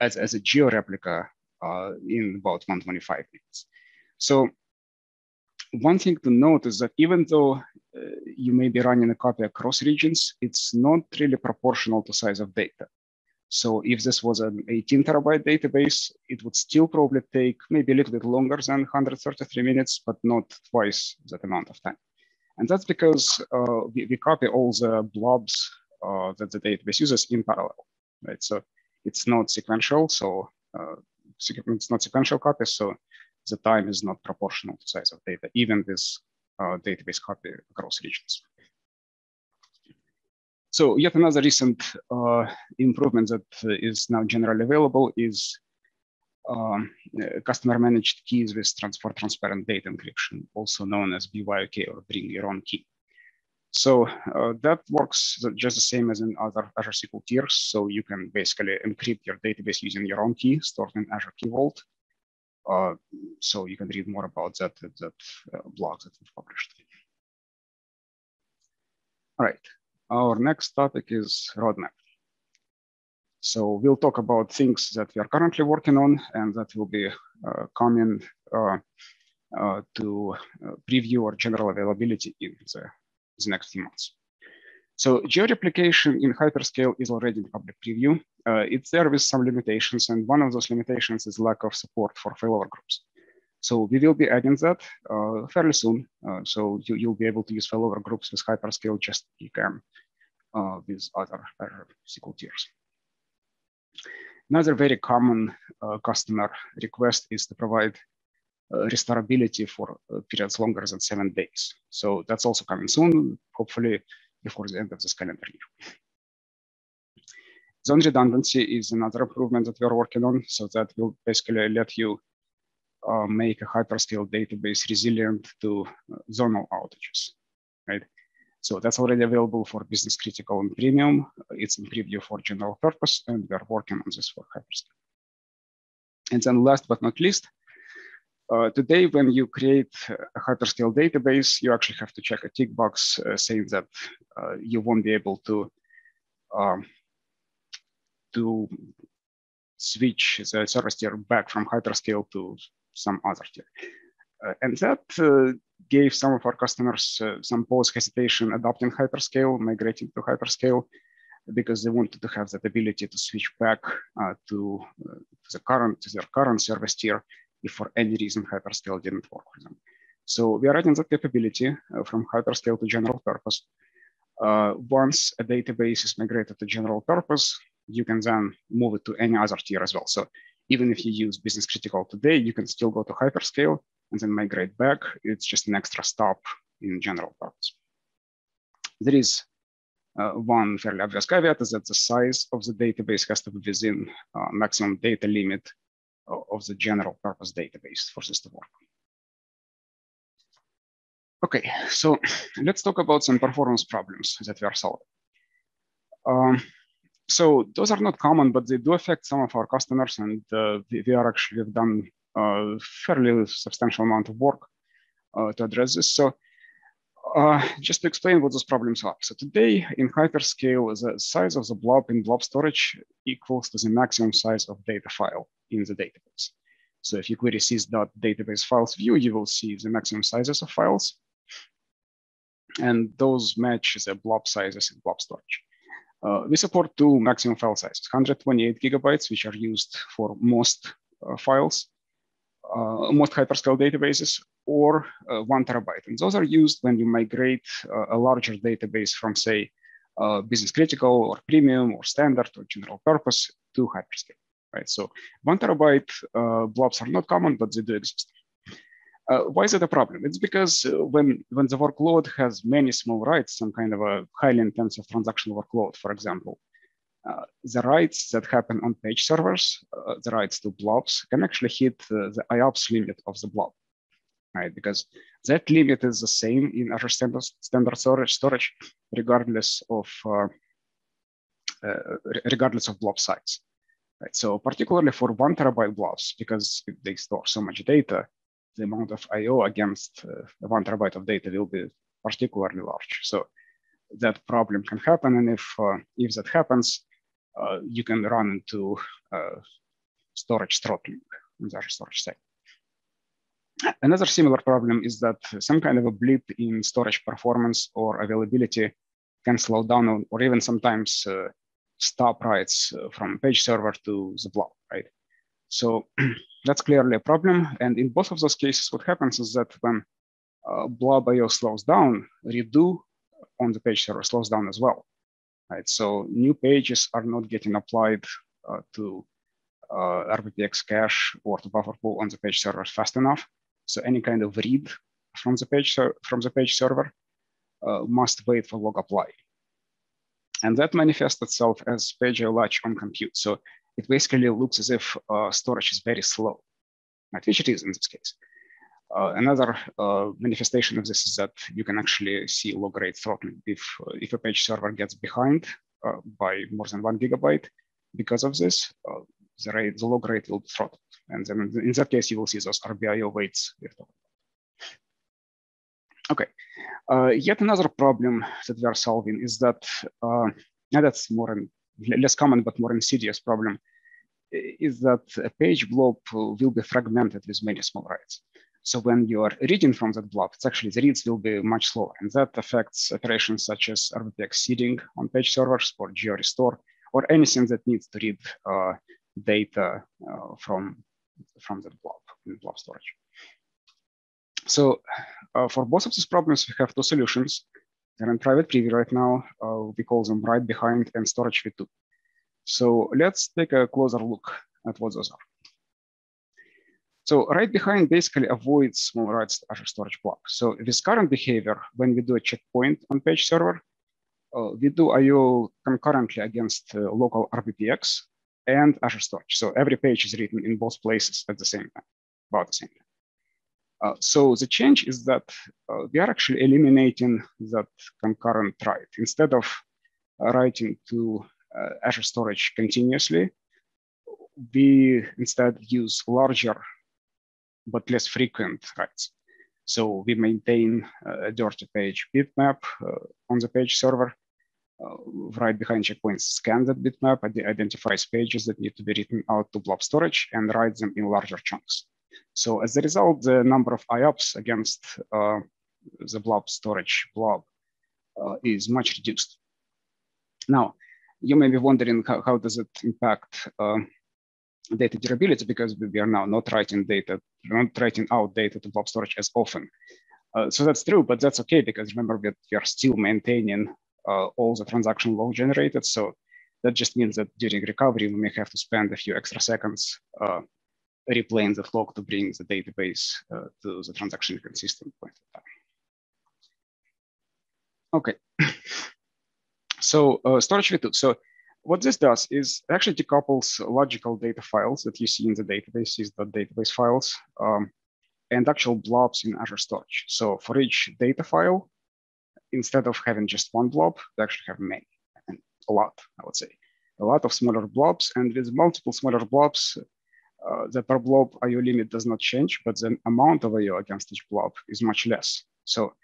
as, as a geo replica in about 125 minutes. So one thing to note is that even though uh, you may be running a copy across regions, it's not really proportional to size of data. So if this was an 18 terabyte database, it would still probably take maybe a little bit longer than 133 minutes, but not twice that amount of time. And that's because uh, we, we, copy all the blobs uh, that the database uses in parallel, right? So it's not sequential, so uh, it's not sequential copies. So the time is not proportional to size of data, even with uh, database copy across regions. So yet another recent uh, improvement that is now generally available is um, customer managed keys with transfer transparent data encryption, also known as BYOK or bring your own key. So uh, that works just the same as in other Azure SQL tiers. So you can basically encrypt your database using your own key stored in Azure Key Vault. Uh, so you can read more about that at that uh, blog that we've published. All right, our next topic is roadmap. So we'll talk about things that we are currently working on and that will be uh, coming uh, uh, to uh, preview or general availability in the, the next few months. So geo-replication in hyperscale is already in public preview. Uh, it's there with some limitations, and one of those limitations is lack of support for failover groups. So we will be adding that uh, fairly soon. Uh, so you, will be able to use failover groups with Hyperscale just you can uh, with other SQL tiers. Another very common uh, customer request is to provide restorability for uh, periods longer than seven days. So that's also coming soon, hopefully before the end of this calendar year. Zone redundancy is another improvement that we're working on. So that will basically let you uh, make a hyperscale database resilient to uh, zonal outages, right? So that's already available for business critical and premium. It's in preview for general purpose, and we are working on this for hyperscale. And then last but not least, uh, today, when you create a hyperscale database, you actually have to check a tick box uh, saying that uh, you won't be able to um, to switch the service tier back from hyperscale to some other tier. Uh, and that uh, gave some of our customers uh, some pause hesitation adopting hyperscale, migrating to hyperscale, because they wanted to have that ability to switch back to, to, the current to their current service tier if for any reason hyperscale didn't work for them. So we are adding that capability uh, from hyperscale to general purpose. once a database is migrated to general purpose, you can then move it to any other tier as well. So even if you use business critical today, you can still go to hyperscale and then migrate back. It's just an extra stop in general purpose. There is uh, one fairly obvious caveat is that the size of the database has to be within uh, maximum data limit of the general purpose database for this to work. Okay, so let's talk about some performance problems that we are solving. Um, so those are not common, but they do affect some of our customers, and uh, we, are actually have done a fairly substantial amount of work uh, to address this. So just to explain what those problems are. So today in hyperscale, the size of the blob in blob storage equals to the maximum size of data file in the database. So if you query sys.database files view, you will see the maximum sizes of files. And those match the blob sizes in blob storage. Uh, we support two maximum file sizes, 128 gigabytes, which are used for most uh, files, most hyperscale databases, or uh, one terabyte. And those are used when you migrate uh, a larger database from, say, uh, business critical or premium or standard or general purpose to hyperscale, right? So one terabyte blobs are not common, but they do exist. Uh, why is it a problem? It's because uh, when, when the workload has many small writes, some kind of a highly intensive transactional workload, for example, uh, the writes that happen on page servers, uh, the writes to blobs, can actually hit uh, the IOPS limit of the blob, right? Because that limit is the same in Azure standard, standard storage, storage, regardless of uh, regardless of blob size. Right? So particularly for one terabyte blobs, because they store so much data, the amount of I/O against uh, one terabyte of data will be particularly large. So that problem can happen, and if uh, if that happens, uh, you can run into storage throttling in the storage side. Another similar problem is that some kind of a blip in storage performance or availability can slow down or, or even sometimes uh, stop writes uh, from page server to the blob, right? So *clears throat* that's clearly a problem. And in both of those cases, what happens is that when uh, blob IO slows down, redo on the page server slows down as well. Right? So new pages are not getting applied uh, to uh, RBPEX cache or to buffer pool on the page server fast enough. So any kind of read from the page from the page server uh, must wait for log apply. And that manifests itself as page latch on compute. So it basically looks as if uh, storage is very slow, right? which it is in this case. Uh, another uh, manifestation of this is that you can actually see log rate throttling. If, uh, if a page server gets behind uh, by more than one gigabyte, because of this, uh, the, rate, the log rate will be throttled. And then in that case, you will see those RBIO we're. Okay, yet another problem that we are solving is that, and that's more an less common but more insidious problem is that a page blob will be fragmented with many small writes. So when you are reading from that blob, it's actually the reads will be much slower. And that affects operations such as RBPEX seeding on page servers or geo restore, or anything that needs to read uh, data uh, from, from that blob in blob storage. So uh, for both of these problems, we have two solutions. They're in private preview right now. Uh, we call them write behind and storage v2. So let's take a closer look at what those are. So write behind basically avoids small writes to Azure Storage Block. So this current behavior, when we do a checkpoint on page server, uh, we do IO concurrently against uh, local RBPEX and Azure Storage. So every page is written in both places at the same time, about the same time. Uh, so the change is that uh, we are actually eliminating that concurrent write. Instead of uh, writing to uh, Azure Storage continuously, we instead use larger but less frequent writes. So we maintain a dirty page bitmap on the page server, uh, write behind checkpoints scan that bitmap, identifies pages that need to be written out to blob storage and write them in larger chunks. So as a result, the number of IOPS against uh, the blob storage blob uh, is much reduced. Now, you may be wondering how, how does it impact uh, data durability because we are now not writing data, not writing out data to blob storage as often. Uh, so that's true, but that's okay because remember that we are still maintaining uh, all the transaction log generated. So that just means that during recovery, we may have to spend a few extra seconds uh, replaying the log to bring the database uh, to the transaction consistent point of time. Okay, *laughs* so uh, storage v2. So what this does is actually decouples logical data files that you see in the database, these database files, um, and actual blobs in Azure Storage. So for each data file, instead of having just one blob, they actually have many, and a lot, I would say. A lot of smaller blobs, and with multiple smaller blobs, uh, the per blob IO limit does not change, but the amount of IO against each blob is much less. So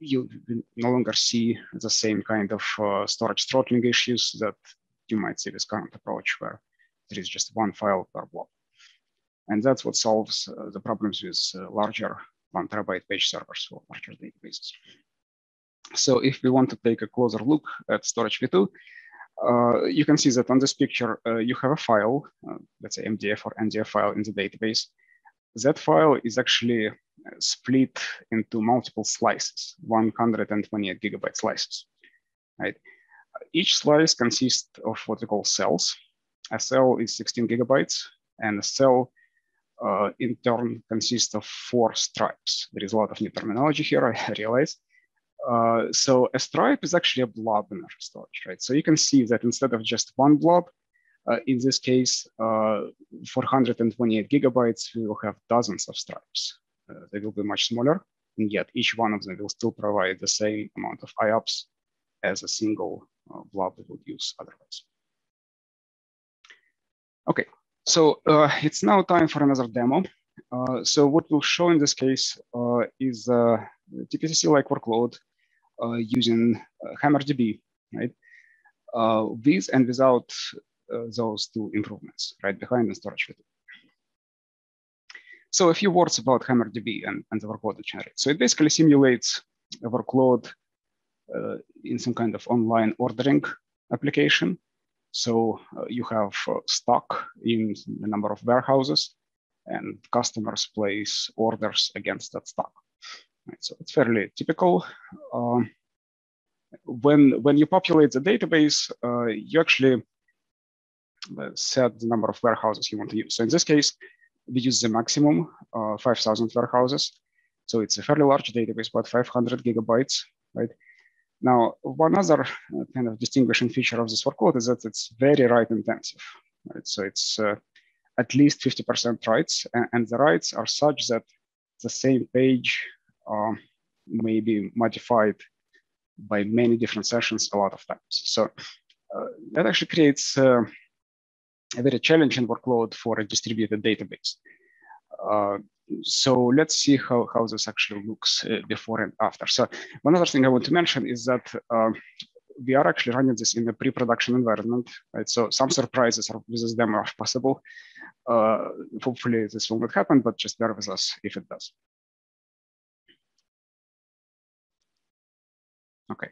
you no longer see the same kind of uh, storage throttling issues that you might see with current approach where there is just one file per blob. And that's what solves uh, the problems with uh, larger one terabyte page servers for larger databases. So if we want to take a closer look at storage v2, uh, you can see that on this picture, uh, you have a file, uh, let's say MDF or NDF file in the database. That file is actually split into multiple slices, 128 gigabyte slices, right? Each slice consists of what we call cells. A cell is 16 gigabytes, and a cell uh, in turn consists of four stripes. There is a lot of new terminology here, *laughs* I realize. Uh, so a stripe is actually a blob in Azure Storage, right? So you can see that instead of just one blob, uh, in this case, uh, 428 gigabytes, we will have dozens of stripes. Uh, they will be much smaller, and yet each one of them will still provide the same amount of IOPS as a single uh, blob would use otherwise. Okay, so uh, it's now time for another demo. so what we'll show in this case is a TPCC-like workload uh, using uh, HammerDB, right? Uh, with and without those two improvements, write behind and storage v2. So a few words about HammerDB and, and the workload it generates. So it basically simulates a workload uh, in some kind of online ordering application. So uh, you have uh, stock in a number of warehouses and customers place orders against that stock. Right? So it's fairly typical. Um, when, when you populate the database, uh, you actually uh, set the number of warehouses you want to use. So in this case, we use the maximum uh, 5,000 warehouses. So it's a fairly large database, about 500 gigabytes, right? Now, one other uh, kind of distinguishing feature of this workload is that it's very write intensive, right? So it's uh, at least 50% writes, and, the writes are such that the same page uh, may be modified by many different sessions a lot of times. So uh, that actually creates uh, a very challenging workload for a distributed database. Uh, so let's see how, how this actually looks uh, before and after. So one other thing I want to mention is that uh, we are actually running this in a pre-production environment, right? So some surprises are with this demo are possible. Uh, hopefully this will not happen, but just bear with us if it does. Okay.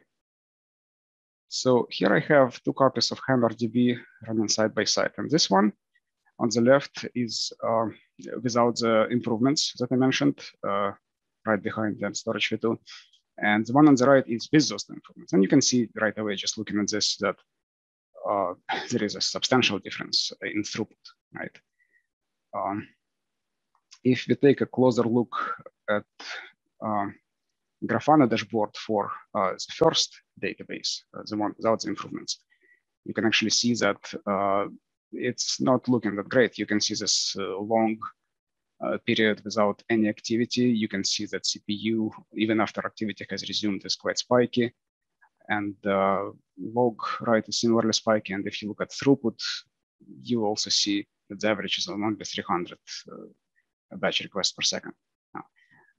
So here I have two copies of HammerDB running side by side. And this one on the left is uh, without the improvements that I mentioned. Uh, write behind the storage v2. And the one on the right is with those improvements. And you can see right away, just looking at this, that uh, *laughs* there is a substantial difference in throughput, right? Um, if we take a closer look at um, Grafana dashboard for uh, the first database, uh, the one without the improvements, you can actually see that uh, it's not looking that great. You can see this uh, long uh, period without any activity. You can see that CPU, even after activity has resumed, is quite spiky. And uh, log write is similarly spiky. And if you look at throughput, you also see that the average is only 300 uh, batch requests per second.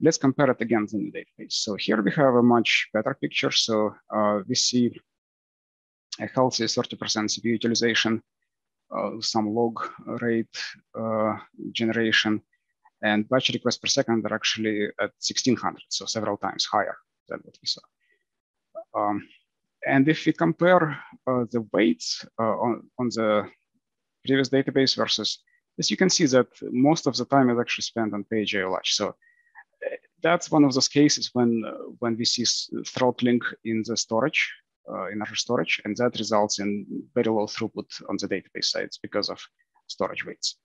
Let's compare it against the new database. So here we have a much better picture. So uh, we see a healthy 30% CPU utilization, uh, some log rate uh, generation, and batch requests per second are actually at 1600, so several times higher than what we saw. Um, and if we compare uh, the waits uh, on, on the previous database versus this, you can see that most of the time is actually spent on page ALH. So that's one of those cases when, uh, when we see throttling in the storage, uh, in our storage, and that results in very low throughput on the database sides because of storage waits.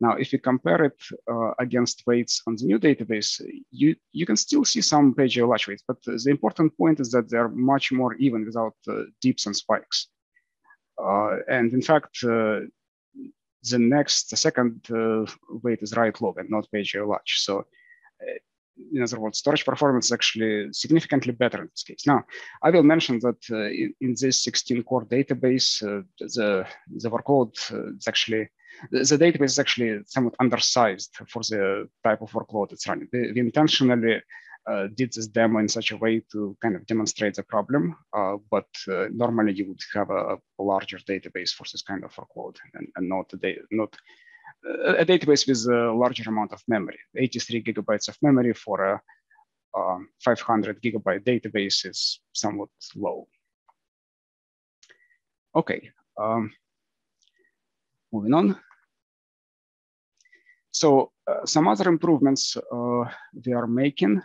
Now, if you compare it uh, against waits on the new database, you, you can still see some page ALH waits, but the important point is that they're much more even without uh, dips and spikes. Uh, and in fact, uh, the next, the second wait is write log and not page ALH. So in other words, storage performance is actually significantly better in this case. Now, I will mention that uh, in, in, this 16 core database, uh, the, the workload uh, is actually the, database is actually somewhat undersized for the type of workload it's running. We, intentionally uh, did this demo in such a way to kind of demonstrate the problem, uh, but uh, normally you would have a, a, larger database for this kind of workload and, and not, a, not a database with a larger amount of memory. 83 gigabytes of memory for a um, 500 gigabyte database is somewhat low. Okay, um, moving on. So uh, some other improvements uh, we are making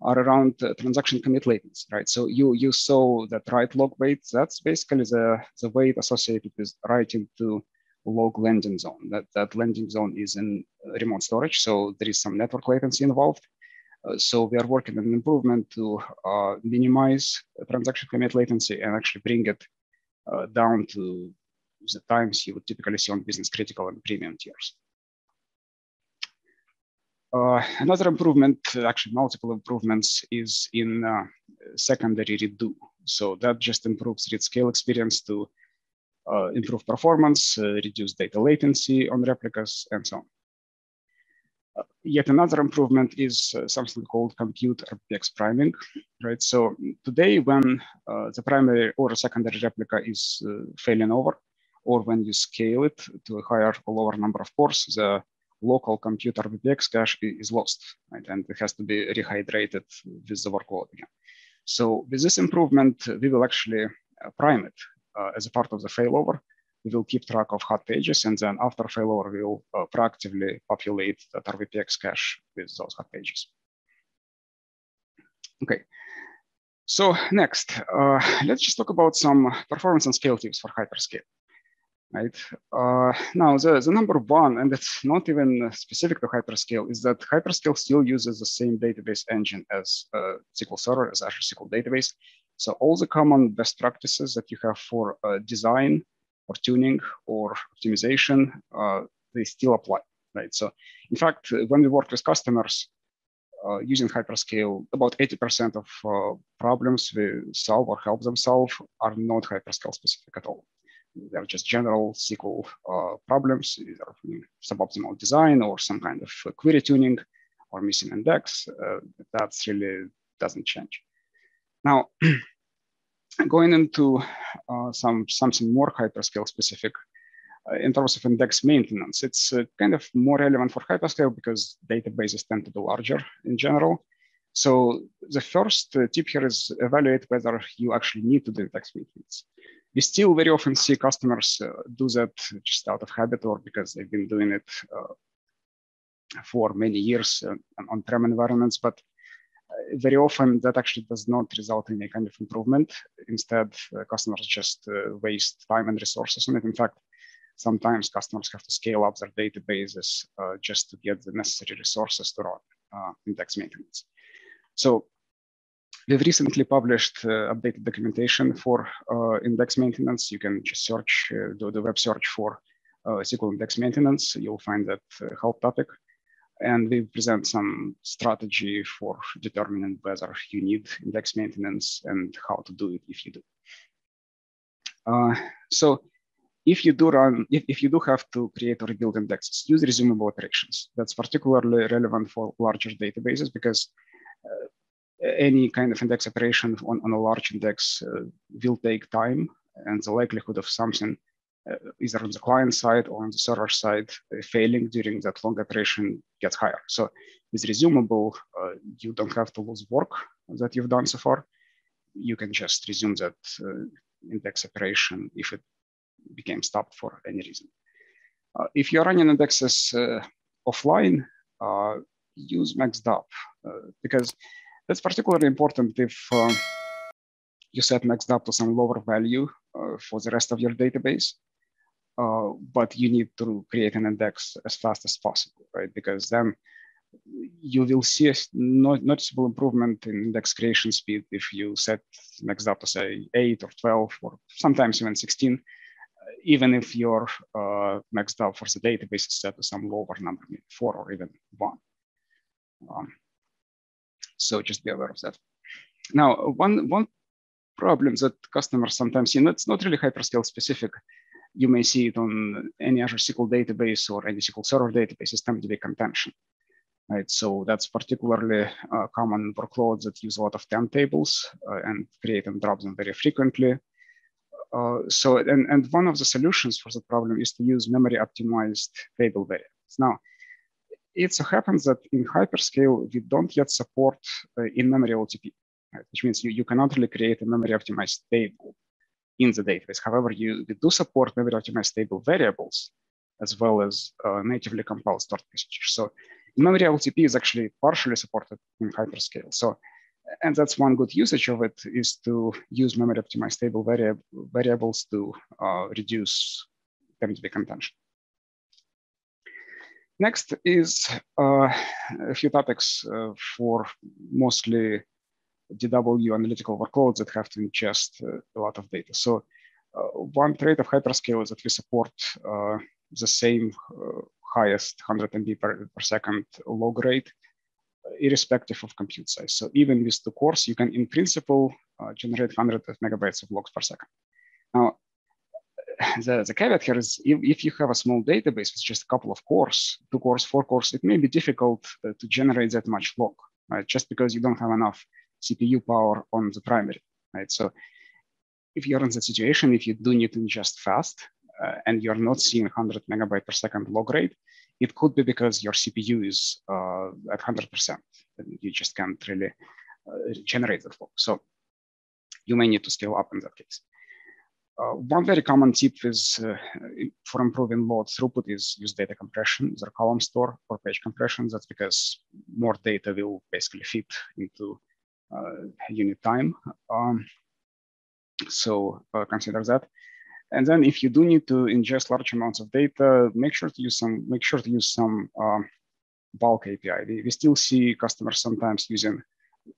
are around uh, transaction commit latency, right? So you you saw that write log wait. That's basically the the wait associated with writing to log landing zone. That that landing zone is in remote storage, so there is some network latency involved. Uh, so we are working on an improvement to uh, minimize transaction commit latency and actually bring it uh, down to the times you would typically see on business critical and premium tiers. Uh, another improvement, actually multiple improvements, is in uh, secondary redo. So that just improves read scale experience to uh, improve performance, uh, reduce data latency on replicas, and so on. Uh, yet another improvement is uh, something called compute RBPEX priming, right? So today when the primary or secondary replica is failing over, or when you scale it to a higher or lower number of cores, the local compute RBPEX cache is lost, right? And it has to be rehydrated with the workload again. So with this improvement, we will actually uh, prime it uh, as a part of the failover. We will keep track of hot pages, and then after failover, we will uh, proactively populate that RBPEX cache with those hot pages. Okay. So next, uh, let's just talk about some performance and scale tips for hyperscale right? Uh, now, the, the number one, and it's not even specific to hyperscale, is that hyperscale still uses the same database engine as uh, SQL Server, as Azure SQL Database. So all the common best practices that you have for uh, design or tuning or optimization, uh, they still apply, right? So in fact, when we work with customers, uh, using hyperscale, about 80% of uh, problems we solve or help them solve are not hyperscale specific at all they're just general SQL uh, problems, either suboptimal design or some kind of query tuning or missing index. Uh, that's really doesn't change. Now, *clears throat* going into uh, some something more hyperscale specific, uh, in terms of index maintenance, it's uh, kind of more relevant for hyperscale because databases tend to be larger in general. So the first uh, tip here is evaluate whether you actually need to do index maintenance we still very often see customers uh, do that just out of habit or because they've been doing it uh, for many years on-prem environments. But very often that actually does not result in any kind of improvement. Instead, uh, customers just uh, waste time and resources on it. In fact, sometimes customers have to scale up their databases uh, just to get the necessary resources to run uh, index maintenance. So we've recently published uh, updated documentation for uh, index maintenance. You can just search, do the web search for SQL index maintenance. You'll find that help topic and we present some strategy for determining whether you need index maintenance and how to do it if you do. Uh, so if you do run, if, if you do have to create or rebuild indexes, use resumable operations. That's particularly relevant for larger databases because uh, any kind of index operation on, on a large index uh, will take time and the likelihood of something either on the client side or on the server side, uh, failing during that long operation gets higher. So with resumable, uh, you don't have to lose work that you've done so far. You can just resume that index operation if it became stopped for any reason. Uh, if you're running indexes uh, offline, uh, use MAXDOP because that's particularly important if you set MAXDOP to some lower value for the rest of your database. Uh, but you need to create an index as fast as possible, right? Because then you will see a noticeable improvement in index creation speed if you set up to say 8 or 12 or sometimes even 16, uh, even if your uh, up for the database is set to some lower number, maybe 4 or even 1. Um, so just be aware of that. Now, one, one problem that customers sometimes see, and it's not really hyperscale specific, you may see it on any Azure SQL database or any SQL Server database is TempDB contention. Right, so that's particularly uh, common workloads that use a lot of temp tables uh, and create and drop them very frequently. Uh, so, and, and one of the solutions for that problem is to use memory optimized table variables. Now, it so happens that in hyperscale, we don't yet support uh, in-memory OLTP, right? which means you, you cannot really create a memory optimized table in the database. However, you, do support memory optimized table variables as well as uh, natively compiled stored procedures. So memory OLTP is actually partially supported in hyperscale. So, and that's one good usage of it is to use memory optimized table vari variables to uh, reduce TempDB contention. Next is uh, a few topics uh, for mostly DW analytical workloads that have to ingest uh, a lot of data. So uh, one trait of hyperscale is that we support uh, the same highest 100 MB per, per second log rate, irrespective of compute size. So even with two cores, you can, in principle, uh, generate 100 megabytes of logs per second. Now, *sighs* the, the caveat here is if, if, you have a small database with just a couple of cores, two cores, four cores, it may be difficult uh, to generate that much log, right? Just because you don't have enough CPU power on the primary, right? So if you're in that situation, if you do need to ingest fast uh, and you're not seeing 100 megabyte per second log rate, it could be because your CPU is uh, at 100%. And you just can't really uh, generate that log. So you may need to scale up in that case. Uh, one very common tip is uh, for improving load throughput is use data compression, either column store or page compression. That's because more data will basically fit into unit time. Um, so uh, consider that. And then if you do need to ingest large amounts of data, make sure to use some, make sure to use some um, bulk API. We, we, still see customers sometimes using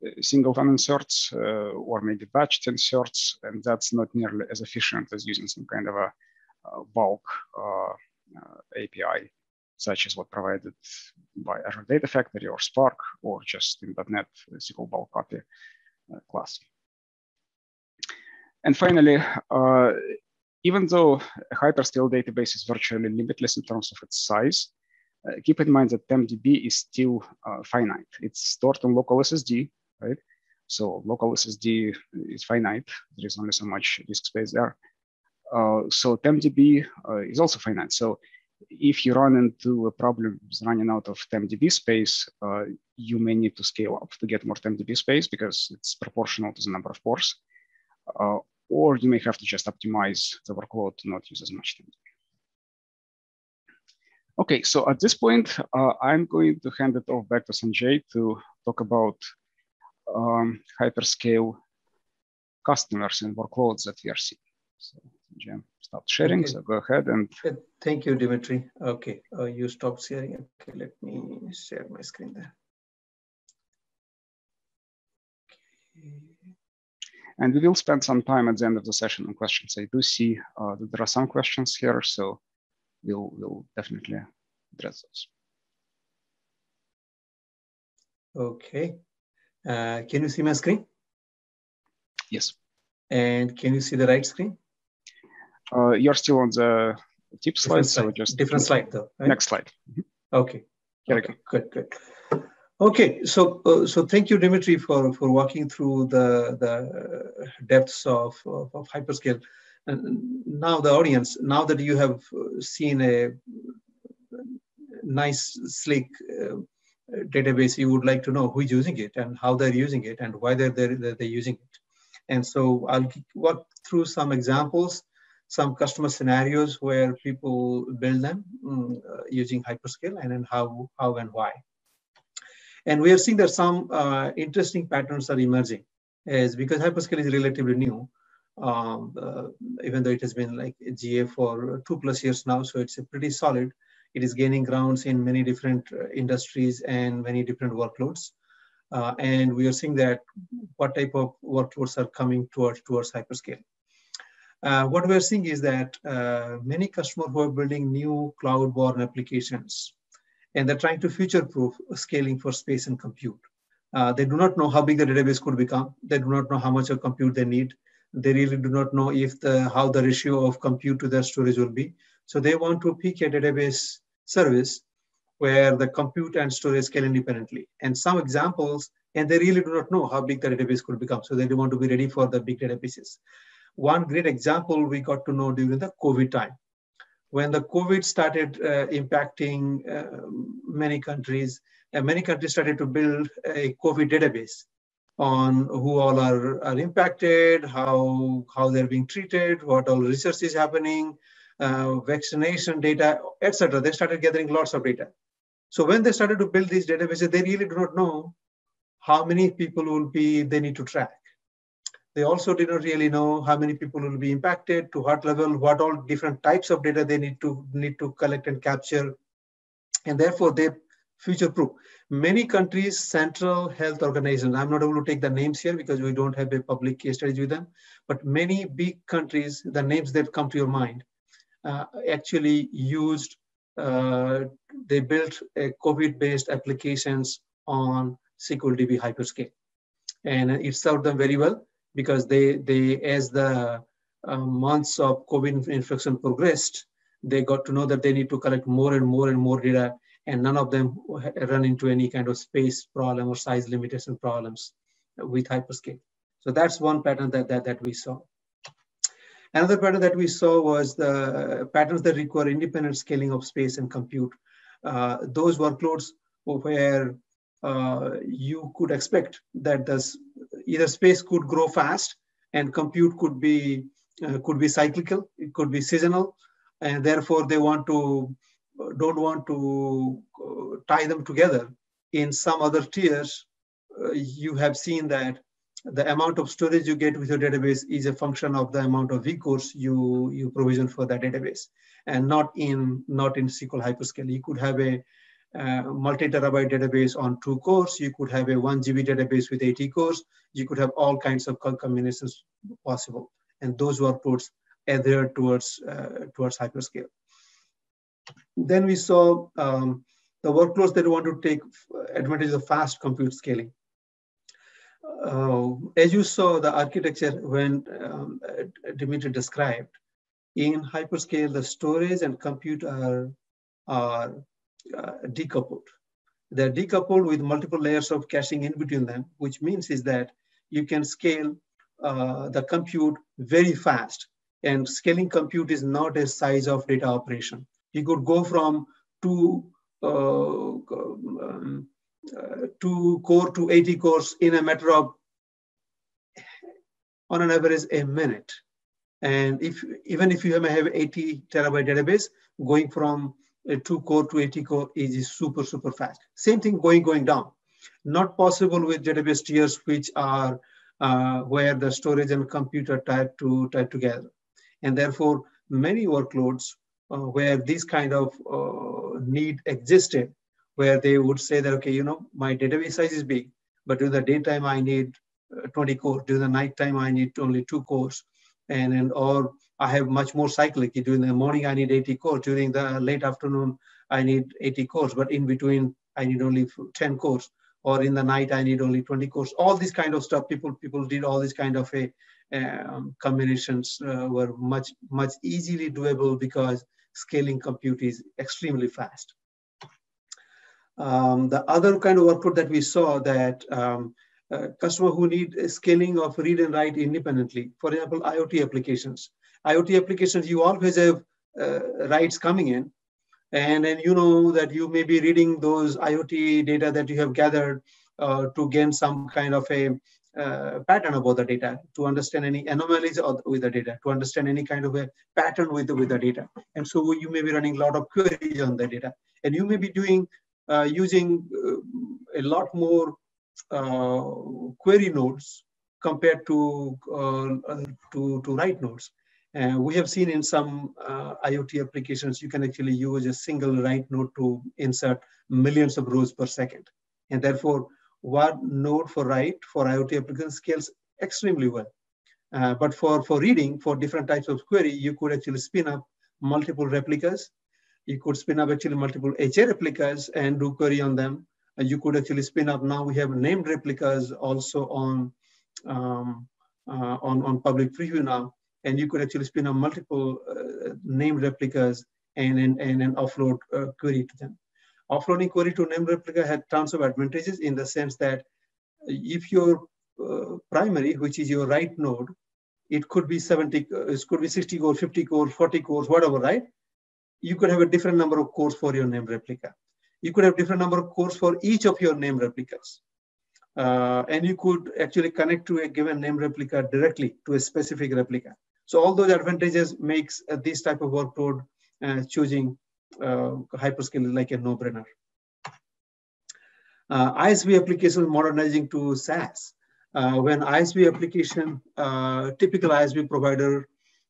uh, singleton inserts uh, or maybe batched inserts, and that's not nearly as efficient as using some kind of a, bulk uh, API such as what provided by Azure Data Factory or Spark, or just in .NET SQL bulk copy uh, class. And finally, uh, even though a hyperscale database is virtually limitless in terms of its size, uh, keep in mind that TempDB is still uh, finite. It's stored on local SSD, right? So local SSD is finite. There is only so much disk space there. Uh, so TempDB uh, is also finite. So if you run into a problem running out of TempDB space, uh, you may need to scale up to get more TempDB space because it's proportional to the number of cores. Uh, or you may have to just optimize the workload to not use as much TempDB. Okay, so at this point, uh, I'm going to hand it off back to Sanjay to talk about um, hyperscale customers and workloads that we are seeing. So Jim stopped sharing, okay. so go ahead and. Thank you, Dimitri. Okay, uh, you stopped sharing. Okay, let me share my screen there. Okay. And we will spend some time at the end of the session on questions. I do see uh, that there are some questions here, so we'll, we'll definitely address those. Okay. Uh, can you see my screen? Yes. And can you see the right screen? Uh, you're still on the tip slide, slide, so just different slide though. Right? Next slide. Okay. Here okay. Good. Good. Okay. So, uh, so thank you, Dimitri, for for walking through the the depths of of, of hyperscale. And now the audience, now that you have seen a nice, slick uh, database, you would like to know who's using it and how they're using it and why they're, they're, they're using it. And so I'll walk through some examples, some customer scenarios where people build them um, uh, using hyperscale and then how, how and why. And we are seeing that some uh, interesting patterns are emerging as because hyperscale is relatively new, um, uh, even though it has been like GA for two plus years now, so it's a pretty solid. It is gaining grounds in many different uh, industries and many different workloads. Uh, and we are seeing that what type of workloads are coming towards, towards hyperscale. Uh, what we're seeing is that uh, many customers who are building new cloud-born applications, and they're trying to future-proof scaling for space and compute. Uh, they do not know how big the database could become. They do not know how much of compute they need. They really do not know if the how the ratio of compute to their storage will be. So they want to pick a database service where the compute and storage scale independently. And some examples, and they really do not know how big the database could become. So they want to be ready for the big databases. One great example we got to know during the COVID time. When the COVID started uh, impacting uh, many countries, and many countries started to build a COVID database on who all are, are impacted, how, how they're being treated, what all research is happening, uh, vaccination data, etc. They started gathering lots of data. So when they started to build these databases, they really do not know how many people will be they need to track. They also did not really know how many people will be impacted, to what level, what all different types of data they need to need to collect and capture, and therefore they future-proof. Many countries' central health organizations, I'm not able to take the names here because we don't have a public case study with them, but many big countries, the names that come to your mind, uh, actually used, uh, they built COVID-based applications on SQL DB hyperscale. And it served them very well because they, they as the uh, months of COVID infection progressed, they got to know that they need to collect more and more and more data and none of them run into any kind of space problem or size limitation problems with hyperscale. So that's one pattern that, that, that we saw. Another pattern that we saw was the patterns that require independent scaling of space and compute. Uh, those workloads where uh, you could expect that this, either space could grow fast and compute could be uh, could be cyclical, it could be seasonal, and therefore they want to don't want to uh, tie them together in some other tiers. Uh, you have seen that the amount of storage you get with your database is a function of the amount of vCores you, you provision for that database and not in, not in SQL hyperscale. You could have a uh, multi-terabyte database on two cores. You could have a one GB database with 80 cores. You could have all kinds of combinations possible. And those workloads adhere towards, uh, towards hyperscale. Then we saw um, the workloads that want to take advantage of fast compute scaling uh, as you saw the architecture when um, Dimitri described, in hyperscale, the storage and compute are, are uh, decoupled. They're decoupled with multiple layers of caching in between them, which means is that you can scale uh, the compute very fast. And scaling compute is not a size of data operation. You could go from two uh, um, uh, to core to 80 cores in a matter of, on an average, a minute. And if even if you have 80 terabyte database, going from a two core to 80 core is super, super fast. Same thing going, going down. Not possible with database tiers which are uh, where the storage and computer tied to tied together. And therefore, many workloads uh, where this kind of uh, need existed, where they would say that, okay, you know, my database size is big, but during the daytime I need uh, 20 cores, during the nighttime I need only two cores, and, and or I have much more cyclic. During the morning I need 80 cores, during the late afternoon I need 80 cores, but in between I need only 10 cores or in the night I need only 20 cores. All this kind of stuff, people people did all this kind of a um, combinations uh, were much much easily doable because scaling compute is extremely fast. Um, the other kind of workload that we saw that um, uh, customer who need scaling of read and write independently, for example, IoT applications. IoT applications, you always have uh, writes coming in, and then you know that you may be reading those IoT data that you have gathered uh, to gain some kind of a uh, pattern about the data, to understand any anomalies with the data, to understand any kind of a pattern with the, with the data. And so you may be running a lot of queries on the data. And you may be doing, uh, using uh, a lot more uh, query nodes compared to, to, to write nodes. Uh, we have seen in some uh, IoT applications, you can actually use a single write node to insert millions of rows per second. And therefore, one node for write for IoT application scales extremely well. Uh, but for, for reading, for different types of query, you could actually spin up multiple replicas. You could spin up actually multiple HA replicas and do query on them. And you could actually spin up, now we have named replicas also on, um, uh, on, on public preview now and you could actually spin up multiple uh, replicas and, and, and, and offload uh, query to them. Offloading query to named replica had tons of advantages in the sense that if your uh, primary, which is your write node, it could be 70, uh, it could be 60 core, 50 core, 40 cores, whatever, right? You could have a different number of cores for your named replica. You could have different number of cores for each of your named replicas. Uh, and you could actually connect to a given name replica directly to a specific replica. So all those advantages makes uh, this type of workload uh, choosing uh, hyperscale like a no-brainer. Uh, ISV application modernizing to SaaS. Uh, when ISV application, uh, typical ISV provider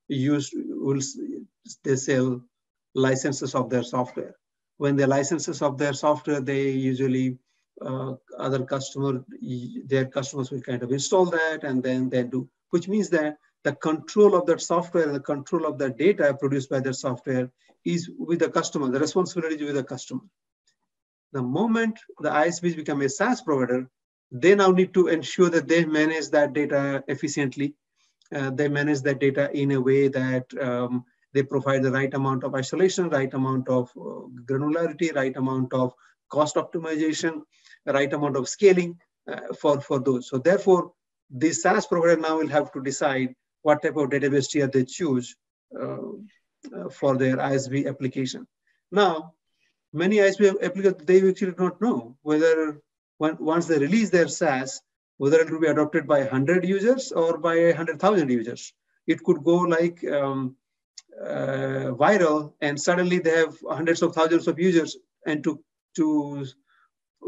use will they sell licenses of their software. When the licenses of their software, they usually uh, other customer, their customers will kind of install that and then they do, which means that the control of that software and the control of the data produced by that software is with the customer. The responsibility is with the customer. The moment the ISVs become a SaaS provider, they now need to ensure that they manage that data efficiently. Uh, they manage that data in a way that um, they provide the right amount of isolation, right amount of uh, granularity, right amount of cost optimization, right amount of scaling uh, for, for those. So therefore, the SaaS provider now will have to decide what type of database tier they choose uh, uh for their ISV application. Now, many ISV applicants, they actually don't know whether when, once they release their SaaS, whether it will be adopted by 100 users or by 100,000 users. It could go like um, uh, viral and suddenly they have hundreds of thousands of users and to, to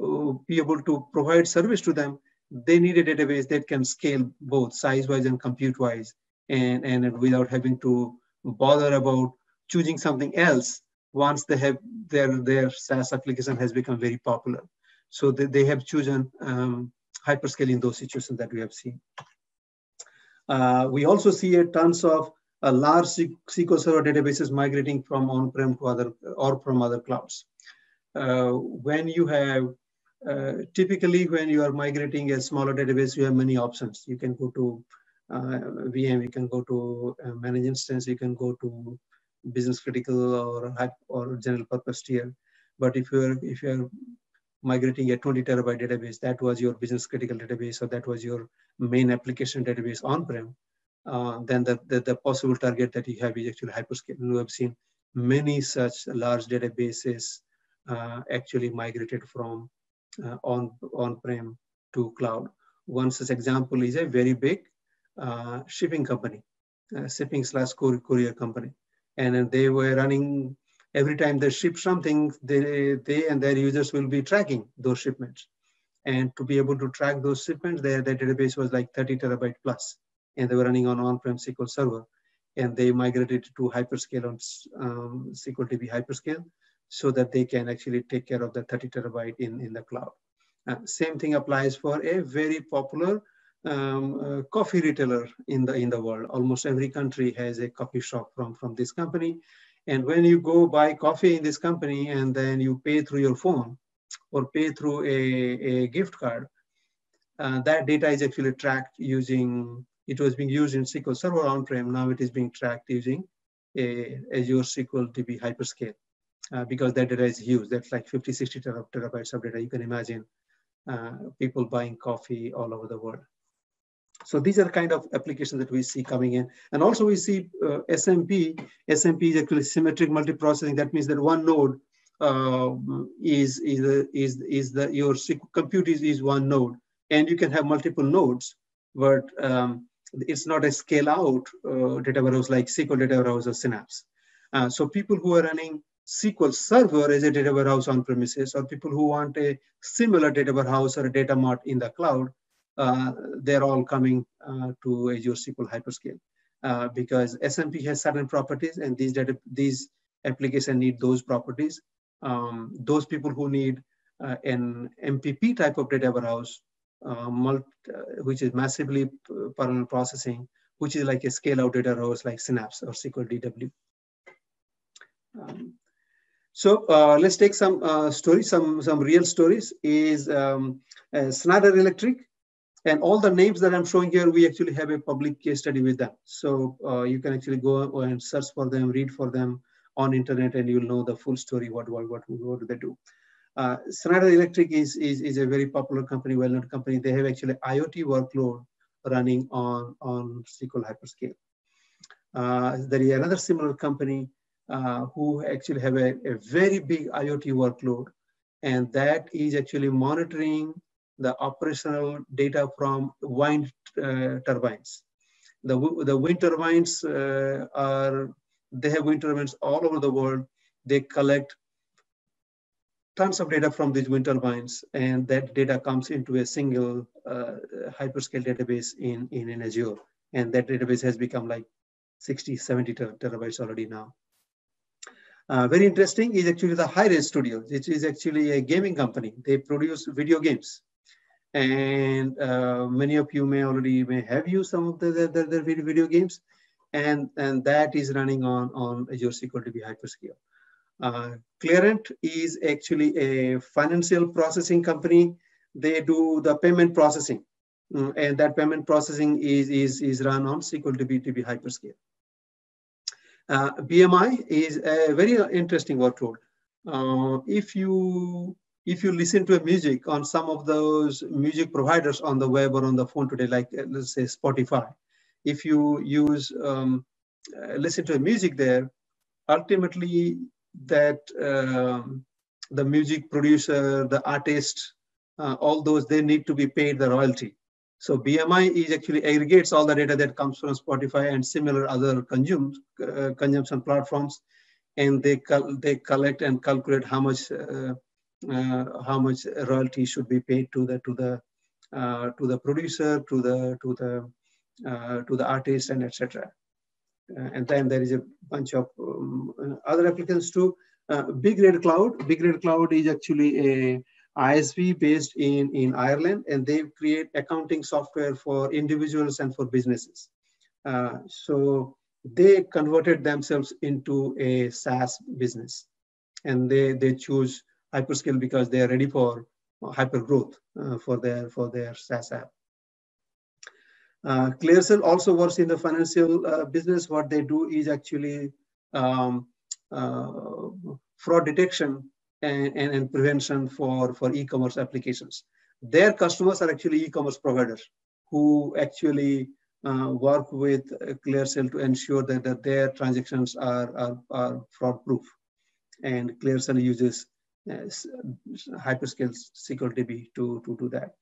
uh, be able to provide service to them, they need a database that can scale both size-wise and compute-wise and, and without having to bother about choosing something else once they have their, their SaaS application has become very popular. So they, they have chosen um, hyperscale in those situations that we have seen. Uh, we also see a tons of uh, large SQL Server databases migrating from on-prem to Azure or from other clouds. Uh, when you have uh, typically when you are migrating a smaller database, you have many options. You can go to VM, you can go to uh, manage instance, you can go to business critical or or general purpose tier. But if you're if you're migrating a 20 terabyte database, that was your business critical database, or that was your main application database on-prem, uh, then the, the, the, possible target that you have is actually hyperscale. And we have seen many such large databases uh, actually migrated from uh, on, on-prem to cloud. One such example is a very big uh, shipping company, uh, shipping slash courier company. And they were running, every time they ship something, they, they and their users will be tracking those shipments. And to be able to track those shipments, their, their database was like 30 terabyte plus, and they were running on on-prem SQL Server. And they migrated to hyperscale on um, SQL DB hyperscale so that they can actually take care of the 30 terabyte in, in the cloud. Uh, same thing applies for a very popular um, coffee retailer in the in the world. Almost every country has a coffee shop from from this company. And when you go buy coffee in this company and then you pay through your phone or pay through a, a gift card, uh, that data is actually tracked using, it was being used in SQL Server on-prem, now it is being tracked using a Azure SQL DB hyperscale uh, because that data is huge. That's like 50, 60 terabytes of data. You can imagine uh, people buying coffee all over the world. So these are the kind of applications that we see coming in. And also we see uh, SMP. SMP is actually symmetric multiprocessing. That means that one node uh, is, is, is, is the, your compute is, is one node. And you can have multiple nodes, but um, it's not a scale out uh, data warehouse like SQL data warehouse or Synapse. Uh, so people who are running SQL Server as a data warehouse on premises, or people who want a similar data warehouse or a data mart in the cloud, they're all coming uh, to Azure SQL Hyperscale uh, because SMP has certain properties and these data, these applications need those properties. Um, those people who need an MPP type of data warehouse, multi, which is massively parallel processing, which is like a scale out data warehouse like Synapse or SQL DW. Um, so uh, let's take some uh, stories, some some real stories. Is um, uh, Schneider Electric and all the names that I'm showing here, we actually have a public case study with them. So uh, you can actually go and search for them, read for them on internet, and you'll know the full story, what, what, what, what do they do. Uh, Schneider Electric is, is, is a very popular company, well-known company. They have actually IoT workload running on, on SQL Hyperscale. Uh, there is another similar company uh, who actually have a, a very big IoT workload, and that is actually monitoring the operational data from wind uh, turbines. The, the wind turbines uh, are, they have wind turbines all over the world. They collect tons of data from these wind turbines and that data comes into a single uh, hyperscale database in, in, in Azure. And that database has become like 60, 70 ter terabytes already now. Uh, very interesting is actually the Hi-Rez Studio, which is actually a gaming company. They produce video games and uh, many of you may already may have used some of the, the, the, video games. And and that is running on on azure sql db hyperscale. Uh, Clearent is actually a financial processing company. They do the payment processing. Mm, and that payment processing is is is run on sql db db hyperscale. Uh, bmi is a very interesting workload. Uh, if you if you listen to a music on some of those music providers on the web or on the phone today, like uh, let's say Spotify, if you use um, uh, listen to a music there, ultimately that um, the music producer, the artist, uh, all those they need to be paid the royalty. So BMI is actually aggregates all the data that comes from Spotify and similar other consume, uh, consumption platforms, and they they collect and calculate how much uh, how much royalty should be paid to the to the uh, to the producer, to the to the uh, to the artist, and etc. and then there is a bunch of um, other applicants too. Big Red Cloud. Big Red Cloud is actually a ISV based in, in Ireland, and they create accounting software for individuals and for businesses. Uh, so they converted themselves into a SaaS business, and they they choose hyperscale because they are ready for hyper growth uh, for their for their SaaS app. Uh, also works in the financial uh, business. What they do is actually um, uh, fraud detection and, and, and, prevention for, for e-commerce applications. Their customers are actually e-commerce providers who actually uh, work with ClearSale to ensure that, that their transactions are, are, are fraud-proof. And ClearSale uses hyperscale SQL DB to, to do that.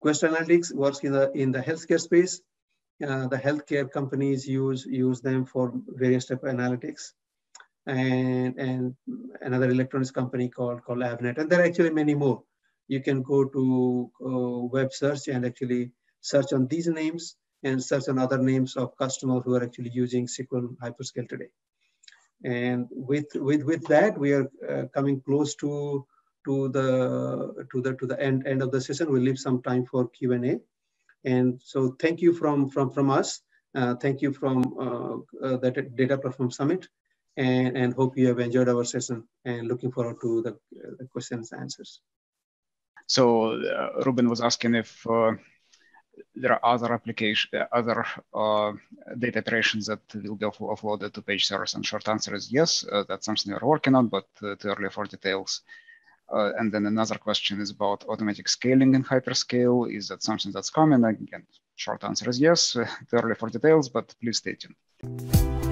Quest Analytics works in the in the healthcare space. Uh, the healthcare companies use use them for various type of analytics, and and another electronics company called called Avnet, and there are actually many more. you can go to uh, web search and actually search on these names and search on other names of customers who are actually using SQL Hyperscale today. And with with with that, we are uh, coming close to to the to the to the end end of the session. We'll leave some time for Q and A. And so, thank you from from from us. Uh, thank you from uh, uh, the Data Platform Summit, and and hope you have enjoyed our session. And looking forward to the, the questions and answers. So uh, Ruben was asking if uh, there are other application, other uh, data iterations that will be offloaded to page servers? And short answer is yes. Uh, that's something we're working on, but uh, too early for details. Uh, and then another question is about automatic scaling in hyperscale. Is that something that's coming? Again, short answer is yes. *laughs* too early for details, but please stay tuned.